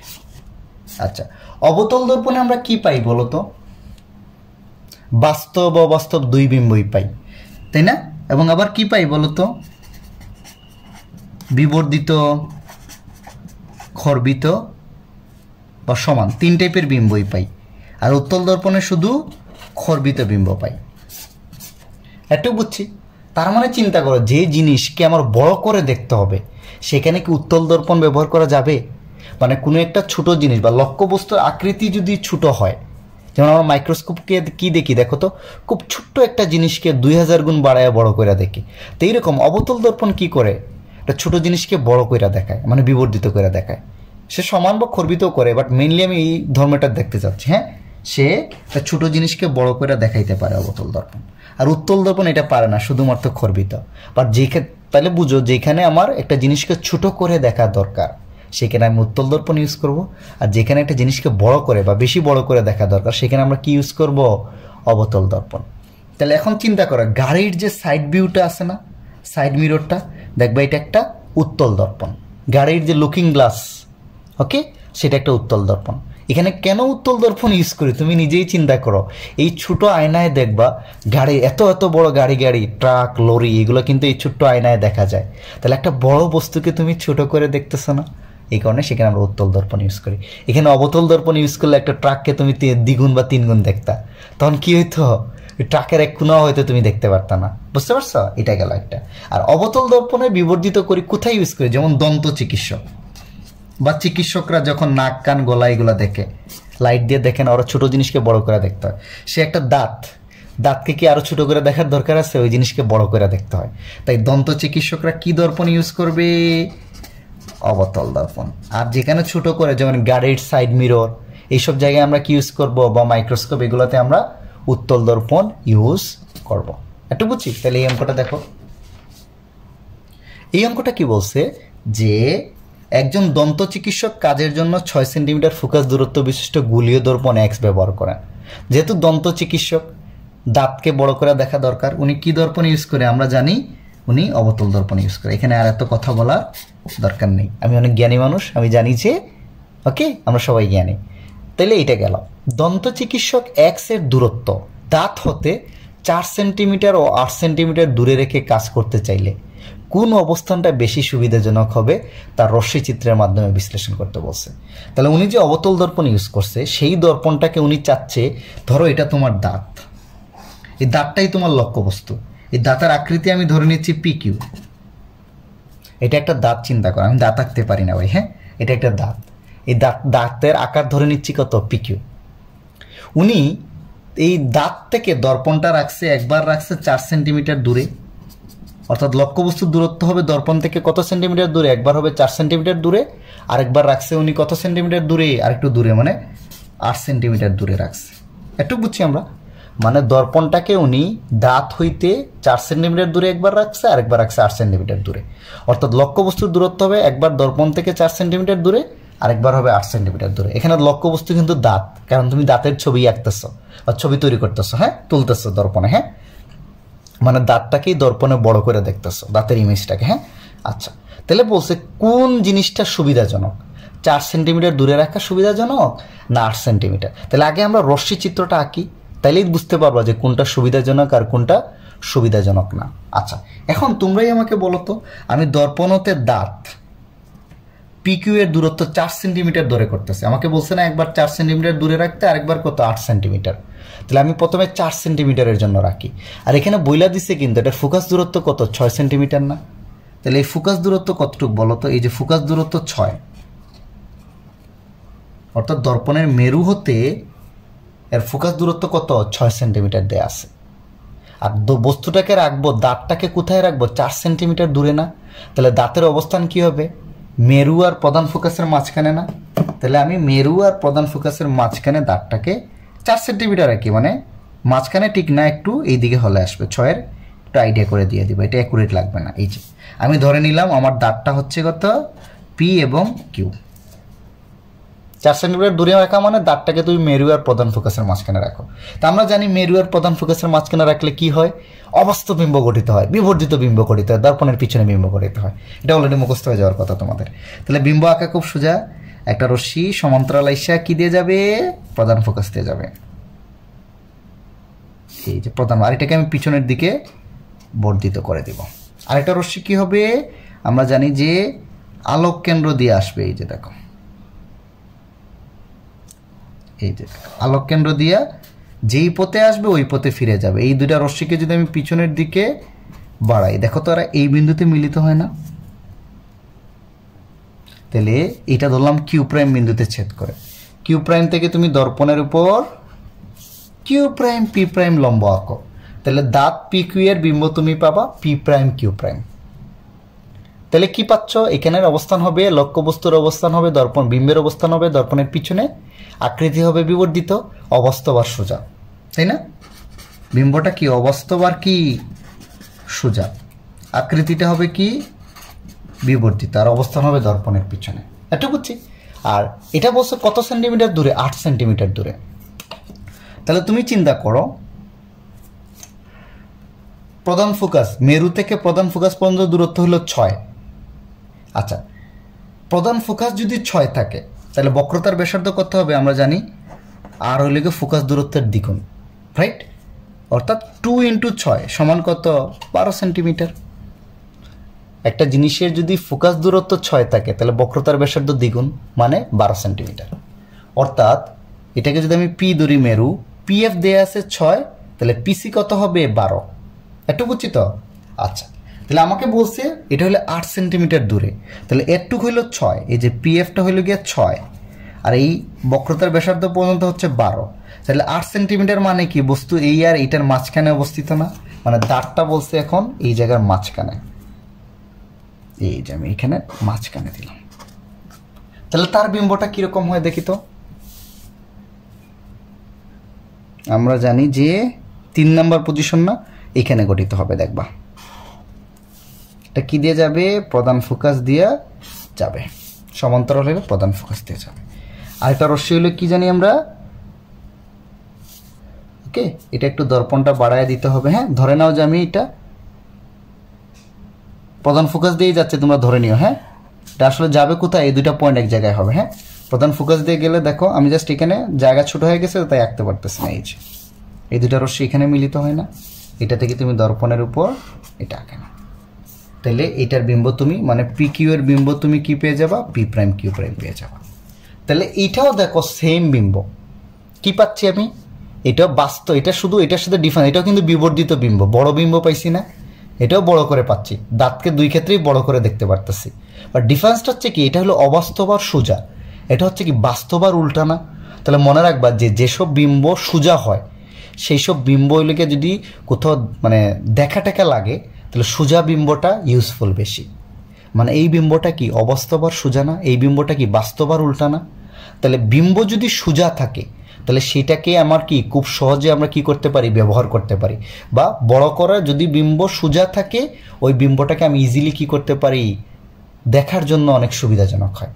আচ্ছা অবতল দর্পণে আমরা কি পাই বলতো? বাস্তব অবাস্তব দুই বিম্বই পাই, তাই না? এবং আবার কি পাই বলতো? বিবর্ধিত, খর্বিত বা সমান, তিন টাইপের বিম্বই পাই, আর উত্তল দর্পণে শুধু খর্বিত বিম্ব পাই। একটু বুঝছি? তার মানে চিন্তা করো, যে জিনিসকে আমার বড় করে দেখতে হবে, সেখানে কি উত্তল দর্পণ ব্যবহার করা যাবে? মানে কোনো একটা ছোট জিনিস বা লক্ষ্যবস্তুর আকৃতি যদি ছোট হয়, যেমন আমরা মাইক্রোস্কোপকে কি দেখি, দেখো তো, খুব ছোট্ট একটা জিনিসকে দুই হাজার গুণ বাড়ায় বড় করে দেখি। তো এইরকম অবতল দর্পণ কি করে? একটা ছোট জিনিসকে বড় করে দেখায় মানে বিবর্ধিত করে দেখায়। সে সমান বা খর্বিত করে বাট মেনলি আমি এই ধর্মটা দেখতে চাচ্ছি হ্যাঁ? সে একটা ছোট জিনিসকে বড় করে দেখাইতে পারে অবতল দর্পণ। আর উত্তল দর্পণ এটা পারে না, শুধুমাত্র খর্বিত। বাট যেখানে তাহলে বুঝো, যেখানে আমার একটা জিনিসকে ছোট করে দেখা দরকার, সেখানে আমি উত্তল দর্পণ ইউজ করব। আর যেখানে একটা জিনিসকে বড় করে বা বেশি বড় করে দেখা দরকার, সেখানে আমরা কি ইউজ করব? অবতল দর্পণ। তাহলে এখন চিন্তা করো, গাড়ির যে সাইড ভিউটা আছে না সাইড মিররটা দেখবা এটা একটা উত্তল দর্পণ। গাড়ির যে লুকিং গ্লাস ওকে সেটা একটা উত্তল দর্পণ। এখানে কেন উত্তল দর্পণ ইউজ করি? তুমি নিজেই চিন্তা করো। এই ছোট আয়নায় দেখবা, গাড়ি, এত এত বড় গাড়ি গাড়ি, ট্রাক, লরি, এগুলো কিন্তু এই ছোট্ট আয়নায় দেখা যায়। তাহলে একটা বড় বস্তুকে তুমি ছোট করে দেখতেছো না? এই কারণে সেখানে আমরা উত্তল দর্পণ ইউজ করি। এখানে অবতল দর্পণ ইউজ করলে একটা ট্রাককে তুমি দ্বিগুণ বা তিনগুণ দেখতা। তখন কি হইতো? ট্রাকের এক কোনাও হয়তো তুমি দেখতে পারতা না। বুঝতে পারছ? এটা গেল একটা। আর অবতল দর্পণে বিবর্জিত করি কোথায় ইউজ করি? যেমন দন্ত চিকিৎসক। বা চিকিৎসকরা যখন নাক, কান, গলা এগুলো দেখে লাইট দিয়ে দেখেন ওরা ছোটো জিনিসকে বড় করে দেখতে হয়। সে একটা দাঁত, দাঁতকে কি আরও ছোটো করে দেখার দরকার আছে? ওই জিনিসকে বড় করে দেখতে হয়। তাই দন্ত চিকিৎসকরা কি দর্পণ ইউজ করবে? অবতল দর্পণ। আর যেখানে ছোট করে, যেমন গাড়ির সাইড মিরর এইসব জায়গায় আমরা কি ইউজ করব? বা মাইক্রোস্কোপ এগুলোতে আমরা উত্তল দর্পণ ইউজ করব। একটু বুঝছি? তাহলে এই অঙ্কটা দেখো। এই অঙ্কটা কি বলছে? যে একজন দন্ত চিকিৎসক কাজের জন্য ছয় সেন্টিমিটার ফোকাস দূরত্ব বিশিষ্ট গুলীয় দর্পণ এক্স ব্যবহার করেন। যেহেতু দন্ত চিকিৎসক দাঁতকে বড় করে দেখা দরকার, উনি কি দর্পণ ইউজ করে? আমরা জানি উনি অবতল দর্পণ ইউজ করে। এখানে আর এত কথা বলার দরকার নেই। আমি অনেক জ্ঞানী মানুষ, আমি জানি যে, ওকে? আমরা সবাই জ্ঞানী। তাহলে এটা গেল। দন্ত চিকিৎসক এক্সের দূরত্ব। দাঁত হতে চার সেন্টিমিটার ও আট সেন্টিমিটার দূরে রেখে কাজ করতে চাইলে কোন অবস্থানটা বেশি সুবিধাজনক হবে তার রশ্মি চিত্রের মাধ্যমে বিশ্লেষণ করতে বলছে। তাহলে উনি যে অবতল দর্পণ ইউজ করছে, সেই দর্পণটাকে উনি চাচ্ছে, ধরো এটা তোমার দাঁত। এই দাঁতটাই তোমার লক্ষ্যবস্তু। এই দাঁতের আকৃতি আমি ধরে নিচ্ছি পি কিউ এটা একটা দাঁত চিন্তা করো, আমি দাঁত আঁকতে পারি না ভাই হ্যাঁ? এটা একটা দাঁত। এই দাঁত, দাঁতের আকার ধরে নিচ্ছি কত? পি কিউ উনি এই দাঁত থেকে দর্পণটা রাখছে, একবার রাখছে চার সেন্টিমিটার দূরে। অর্থাৎ লক্ষ্যবস্তুর দূরত্ব হবে দর্পণ থেকে কত সেন্টিমিটার দূরে? একবার হবে চার সেন্টিমিটার দূরে, আরেকবার রাখছে উনি কত সেন্টিমিটার দূরে? আরেকটু দূরে মানে আট সেন্টিমিটার দূরে রাখছে। একটু বুঝছি আমরা? মানে দর্পণটাকে উনি দাঁত হইতে চার সেন্টিমিটার দূরে একবার রাখছে আর একবার রাখছে আট সেন্টিমিটার দূরে। অর্থাৎ লক্ষ্যবস্তুর দূরত্ব হবে একবার দর্পণ থেকে চার সেন্টিমিটার দূরে, আরেকবার হবে আট সেন্টিমিটার দূরে। এখানে লক্ষ্যবস্তু কিন্তু দাঁত, কারণ তুমি দাঁতের ছবি আঁকতেছো বা ছবি তৈরি করতেছো হ্যাঁ? তুলতেছো দর্পণে হ্যাঁ? মানে দাঁতটাকেই দর্পণে বড় করে দেখতেছো, দাঁতের ইমেজটাকে হ্যাঁ? আচ্ছা তাহলে বলছে কোন জিনিসটা সুবিধাজনক? চার সেন্টিমিটার দূরে রাখা সুবিধাজনক না আট সেন্টিমিটার তাহলে আগে আমরা রশ্মি চিত্রটা আঁকি, তাইলেই বুঝতে পারব যে কোনটা সুবিধাজনক আর কোনটা সুবিধাজনক না। আচ্ছা এখন তোমরাই আমাকে বলো তো, আমি দর্পণতে দাঁত পিকিউ এর দূরত্ব চার সেন্টিমিটার দূরে করতেছে। আমাকে বলছে না, একবার চার সেন্টিমিটার দূরে রাখতে, আরেকবার কত? আট সেন্টিমিটার। তাহলে আমি প্রথমে চার সেন্টিমিটারের জন্য রাখি। আর এখানে বইলা দিছে কিন্তু, এটা ফোকাস দূরত্ব কত? ছয় সেন্টিমিটার না? তাহলে এই ফোকাস দূরত্ব কতটুকু বলো তো? এই যে ফোকাস দূরত্ব ছয়। অর্থাৎ দর্পণের মেরু হতে এর ফোকাস দূরত্ব কত? ছয় সেন্টিমিটার দেয়া আছে। আর বস্তুটাকে রাখব, দাঁতটাকে কোথায় রাখব? চার সেন্টিমিটার দূরে না? তাহলে দাঁতের অবস্থান কি হবে? মেরু আর প্রধান ফোকাসের মাঝখানে না? তাহলে আমি মেরু আর প্রধান ফোকাসের মাঝখানে দাঁতটাকে চার সেন্টিমিটার রাখি মানে মাঝখানে ঠিক না, একটু এই দিকে হলে আসবে। ছয়ের একটু আইডিয়া করে দিয়ে দিব, এটা অ্যাকুরেট লাগবে না। এই যে, আমি ধরে নিলাম আমার দাঁতটা হচ্ছে কত? পি এবং কিউ চার সেন্টিমিটার দূরে রাখা মানে দাঁতটাকে তুমি মেরু আর প্রধান ফোকাসের মাঝখানে রাখো। তা আমরা জানি মেরু আর প্রধান ফোকাসের মাঝখানে রাখলে কি হয়? অবাস্তব বিম্ব গঠিত হয়, বিবর্জিত বিম্ব গঠিত হয়, দর্পণের পিছনে বিম্ব গঠিত হয়। এটা অলরেডি মুখস্থ হয়ে যাওয়ার কথা তোমাদের। তাহলে বিম্ব আঁকা খুব সোজা। একটা রশ্মি সমান্তরাল আইসা কি দিয়ে যাবে? প্রধান ফোকাস দিয়ে যাবে। এই যে প্রধান আর এটাকে আমি পিছনের দিকে বর্ধিত করে দিব। আরেকটা রশ্মি কি হবে? আমরা জানি যে আলোক কেন্দ্র দিয়ে আসবে, এই যে দেখো। এই যে, আলোক কেন্দ্র দিয়া যেই পথে আসবে ওই পথে ফিরে যাবে। এই দুইটা রশ্মিকে যদি আমি পিছনের দিকে বাড়াই, দেখো তো এরা এই বিন্দুতে মিলিত হয় না। তাহলে এটা ধরলাম কিউ প্রাইম বিন্দুতে ছেদ করে। কিউ প্রাইম থেকে তুমি দর্পণের উপর কিউ প্রাইম পি প্রাইম লম্ব আঁকো। তাহলে দাঁত পি কিউ এর বিম্ব তুমি পাবা পি প্রাইম কিউ প্রাইম তাহলে কি পাচ্ছ? এখানের অবস্থান হবে, লক্ষ্যবস্তুর অবস্থান হবে, দর্পণ বিম্বের অবস্থান হবে, দর্পণের পিছনে আকৃতি হবে বিবর্ধিত, অবাস্তব আর সোজা। তাই না? বিম্বটা কি অবাস্তব আর কি সোজা? আকৃতিটা হবে কি বিবর্ধিত, আর অবস্থান হবে দর্পণের পিছনে। এটা বুঝছি? আর এটা বলছে কত সেন্টিমিটার দূরে? আট সেন্টিমিটার দূরে। তাহলে তুমি চিন্তা করো, প্রধান ফোকাস, মেরু থেকে প্রধান ফোকাস পর্যন্ত দূরত্ব হলো ছয়। আচ্ছা প্রধান ফোকাস যদি ছয় থাকে, তাহলে বক্রতার ব্যাসার্ধ কত হবে আমরা জানি? আর হইলে গিয়ে ফোকাস দূরত্বের দ্বিগুণ রাইট অর্থাৎ টু ইন্টু ছয় সমান কত? বারো সেন্টিমিটার একটা জিনিসের যদি ফোকাস দূরত্ব ছয় থাকে, তাহলে বক্রতার ব্যাসার্ধ দ্বিগুণ মানে বারো সেন্টিমিটার অর্থাৎ, এটাকে যদি আমি পি ধরি মেরু পি এফ দেয়া আছে ছয়, তাহলে পিসি কত হবে? বারো। একটু বুঝছি তো? আচ্ছা। তাহলে আমাকে বলছে, এটা হলো আট সেন্টিমিটার দূরে। তাহলে এরটুক হইল ছয়, এই যে পি এফটা হইল গিয়ে ছয়, আর এই বক্রতার ব্যাসার্ধ পর্যন্ত হচ্ছে বারো। তাহলে আট সেন্টিমিটার মানে কি? বস্তু এই আর এইটার মাঝখানে অবস্থিত না মানে দাঁতটা বলছে এখন এই জায়গার মাঝখানে। এই যে আমি এখানে মাঝখানে দিলাম। তাহলে তার বিম্বটা কীরকম হয় দেখি তো? আমরা জানি যে তিন নম্বর পজিশন না, এখানে গঠিত হবে, দেখবা। এটা কি দিয়ে যাবে? প্রধান ফোকাস দিয়ে যাবে। সমান্তরাল হলে প্রধান ফোকাস দিয়ে যাবে। আরেকটা রশ্মি হলো কি জানি আমরা? ওকে এটা একটু দর্পণটা বাড়ায় দিতে হবে হ্যাঁ? ধরে নাও যে আমি এটা প্রধান ফোকাস দিয়েই যাচ্ছে, তোমরা ধরে নিও হ্যাঁ? এটা আসলে যাবে কোথায়? এই দুইটা পয়েন্ট এক জায়গায় হবে হ্যাঁ? প্রধান ফোকাস দিয়ে গেলে দেখো, আমি জাস্ট এখানে জায়গা ছোট হয়ে গেছে, তাই আঁকতে পারতেছি না, এই যে। এই দুটা রশ্মি এখানে মিলিত হয় না। এটা থেকে তুমি দর্পণের উপর এটা আঁকে না তাহলে এটার বিম্ব তুমি মানে পি কিউ এর বিম্ব তুমি কি পেয়ে যাবা? পি প্রাইম কিউ প্রাইম পেয়ে যাবা। তাহলে এটাও দেখো সেম বিম্ব। কি পাচ্ছি আমি? এটা বাস্তব এটা শুধু এটার সাথে ডিফারেন্স এটাও কিন্তু বিবর্ধিত বিম্ব। বড় বিম্ব পাইছি না, এটাও বড় করে পাচ্ছি। দাঁতকে দুই ক্ষেত্রেই বড় করে দেখতে পারতেছি। বাট ডিফারেন্সটা হচ্ছে কি, এটা হলো অবাস্তব আর সোজা। এটা হচ্ছে কি বাস্তব আর উল্টা না। তাহলে মনে রাখবা যে যেসব বিম্ব সোজা হয় সেই সব বিম্বগুলিকে যদি কোথাও মানে দেখা টেকা লাগে তাহলে সোজা বিম্বটা ইউজফুল বেশি। মানে এই বিম্বটা কি অবাস্তব আর সোজা না? এই বিম্বটা কি বাস্তব আর উল্টা না? তাহলে বিম্ব যদি সোজা থাকে, তাহলে সেটাকে আমার কি খুব সহজে আমরা কি করতে পারি? ব্যবহার করতে পারি। বা বড় করা যদি বিম্ব সোজা থাকে, ওই বিম্বটাকে আমি ইজিলি কি করতে পারি? দেখার জন্য অনেক সুবিধাজনক হয়।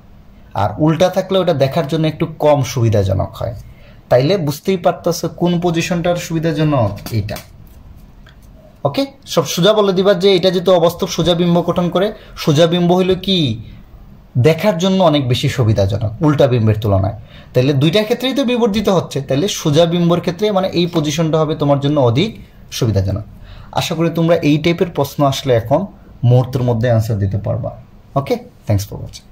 আর উল্টা থাকলে ওটা দেখার জন্য একটু কম সুবিধাজনক হয়। তাইলে বুঝতেই পারতেছে কোন পজিশনটার সুবিধাজনক? এইটা। ওকে সব সোজা বলে দিবা যে এটা যেহেতু অবাস্তব, সোজা বিম্ব গঠন করে, সোজা বিম্ব হইল কি? দেখার জন্য অনেক বেশি সুবিধাজনক, উল্টা বিম্বের তুলনায়। তাহলে দুইটার ক্ষেত্রেই তো বিবর্ধিত হচ্ছে। তাহলে সোজা বিম্বর ক্ষেত্রে মানে এই পজিশনটা হবে তোমার জন্য অধিক সুবিধাজনক। আশা করি তোমরা এই টাইপের প্রশ্ন আসলে এখন মুহূর্তের মধ্যে অ্যান্সার দিতে পারবা। Okay thanks for watching